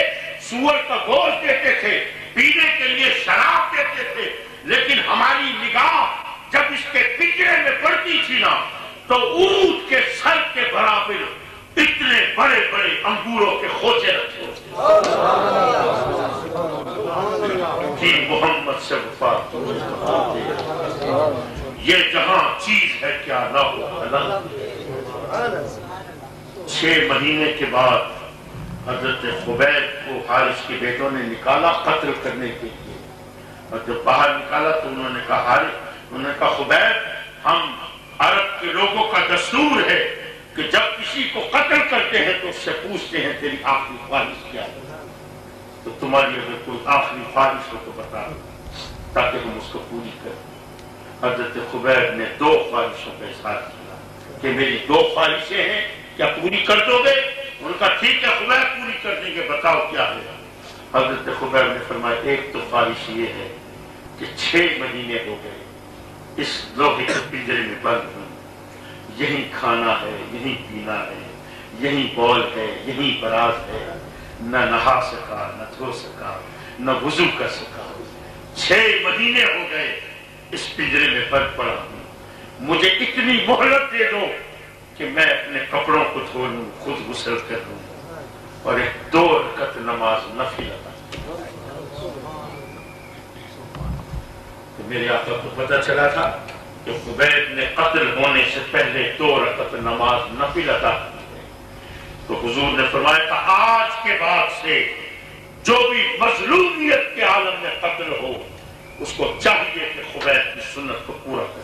سور کا گوشت دیتے تھے، پینے کے لیے شراب دیتے تھے، لیکن ہماری نگاہ جب اس کے پنجرے میں پڑتی تھی نا، تو اونٹ کے سر کے برابر اتنے بڑے بڑے انگوروں کے خوچے رکھے۔ کہ محمد سے وفات۔ یہ جہاں چیز ہے کیا نہ ہو چھ مہینے کے بعد حضرت خبیب کو حارث کے بیٹوں نے نکالا قتل کرنے کے لیے۔ اور جب باہر نکالا تو انہوں نے کہا حارث انہوں نے کہا خبیب ہم عرب کے لوگوں کا دستور ہے کہ جب کسی کو قتل کرتے ہیں تو اس سے پوچھتے ہیں، تیری آخری خواہش کیا ہے؟ تو تمہاری اگر کوئی آخری خواہش ہو تو بتا تاکہ ہم اس کو پوری کریں۔ حضرت خبیب نے دو خواہشوں کا اظہار کیا کہ میری دو خواہشیں ہیں، کیا پوری کر دو گے؟ ان کا ٹھیک ہے خبیب پوری کر دیں گے، بتاؤ کیا ہے؟ حضرت خبیب نے فرمایا، ایک تو خواہش یہ ہے کہ چھ مہینے ہو گئے، اس لوہے کے پنجرے میں بند ہوں۔ یہی کھانا ہے، یہی پینا ہے، یہی بول ہے، یہی برات ہے۔ نہ نہا سکا، نہ دھو سکا، نہ وضو کر سکا۔ چھ مہینے ہو گئے اس پنجرے میں بند پڑا۔ ہوں مجھے اتنی مہلت دے دو کہ میں اپنے کپڑوں کو دھو لوں، خود غسل کر لوں اور ایک دو رکت نماز نفی لگا میرے آقا کو پتہ چلا تھا کہ قبیب نے قتل ہونے سے پہلے دو رکت نماز نفل عطا تو حضور نے فرمایا تھا، آج کے بعد سے جو بھی مظلومیت کے عالم میں قتل ہو اس کو چاہیے کہ خبیب کی سنت کو پورا کرے۔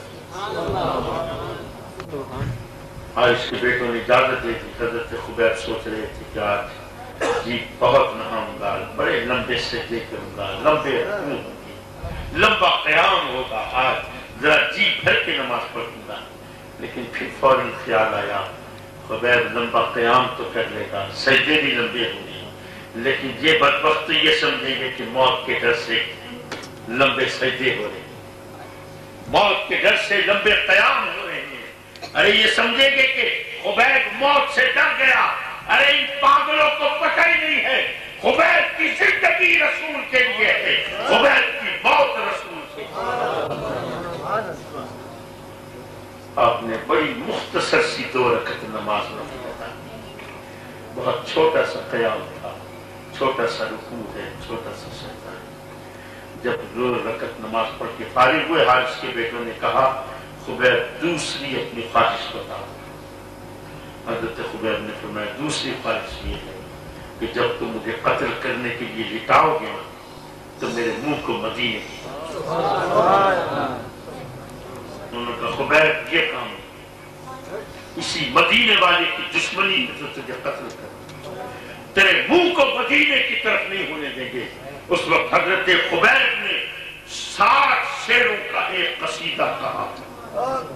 آج اس کے بیٹوں نے اجازت دی تھی، حضرت خبیب سوچ رہے تھے کہ آج جی بہت نہاؤں گا بڑے لمبے سے دے کروں گا لمبے رکھوں گی لمبا قیام ہوگا آج، ذرا جی بھر کے نماز پڑھوں گا۔ لیکن پھر فوراً خیال آیا خبیب لمبا قیام تو کر لے گا، سجدے بھی لمبے ہوں گے۔ لیکن یہ بدبخت تو یہ سمجھیں گے کہ موت کے ڈر سے لمبے سجدے ہو رہے ہیں۔ موت کے ڈر سے لمبے قیام ہو رہے ہیں۔ ارے، یہ سمجھیں گے کہ خبیب موت سے ڈر گیا۔ ارے، ان پاگلوں کو پتہ ہی نہیں ہے۔ خبیب کی زندگی رسول کے لیے ہے۔ خبیب کی موت رسول سے آپ نے بڑی مختصر سی دو رکعت نماز میں بہت چھوٹا سا قیام تھا، چھوٹا سا رکوع ہے، چھوٹا سا سجدہ۔ جب دو رکعت نماز پڑھ کے فارغ ہوئے، حارث کے بیٹوں نے کہا خبیب دوسری اپنی خواہش بتاؤ حضرت خبیب نے فرمایا، دوسری خواہش یہ ہے کہ جب تم مجھے قتل کرنے کے لیے لٹاؤ گے، تو میرے منہ کو مدینے کی انہوں نے کہا خبیب یہ کام اسی مدینے والے کی دشمنی میں تو تجھے قتل کر تیرے منہ کو مدینے کی طرف نہیں ہونے دیں گے۔ اس وقت حضرت خبیب نے سات شیروں کا ایک قصیدہ کہا۔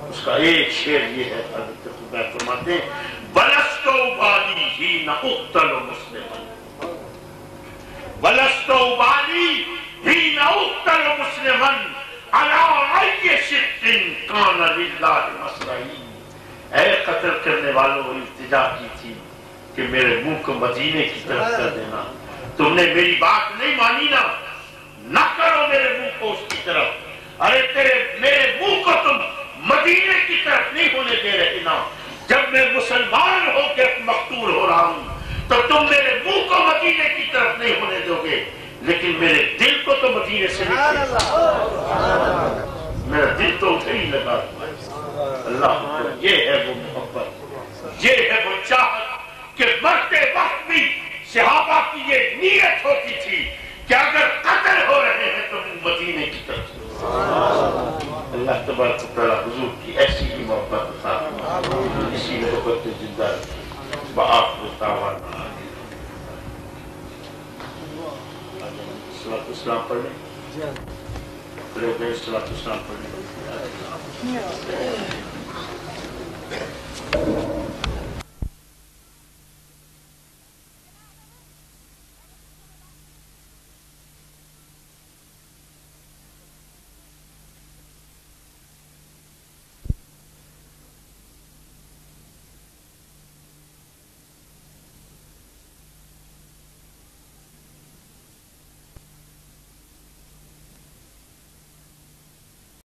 اس کا ایک شیر یہ ہے، حضرت خبیب فرماتے ہیں بلستو بالی ہی نہ اقتل مسلمن بلستو بالی ہی نہ اقتل مسلمن اے قتل کرنے والوں التجا کی تھی کہ میرے منہ کو مدینے کی طرف کر دینا۔ تم نے میری بات نہیں مانی نا۔ نہ کرو میرے منہ کو اس کی طرف۔ ارے تیرے میرے منہ کو تم مدینے کی طرف نہیں ہونے دے رہے نا۔ جب میں مسلمان ہو کے مقتول ہو رہا ہوں، تو تم میرے منہ کو مدینے کی طرف نہیں ہونے دو گے۔ لیکن میرے دل کو تو مدینے سے نہیں میرا دل تو ادھر ہی لگا۔ اللہ یہ ہے وہ محبت۔ یہ ہے وہ چاہت صحابہ کی یہ نیت ہوتی تھی کہ اگر قتل ہو رہے ہیں تو مدینے کی طرف اللہ تبارک و تعالیٰ حضور کی ایسی ہی محبت تھا اسی محبت زندہ بآپ کو تاوان صلاة اسلام پڑھ لیں کھڑے ہو گئے صلاة اسلام پڑھ لیں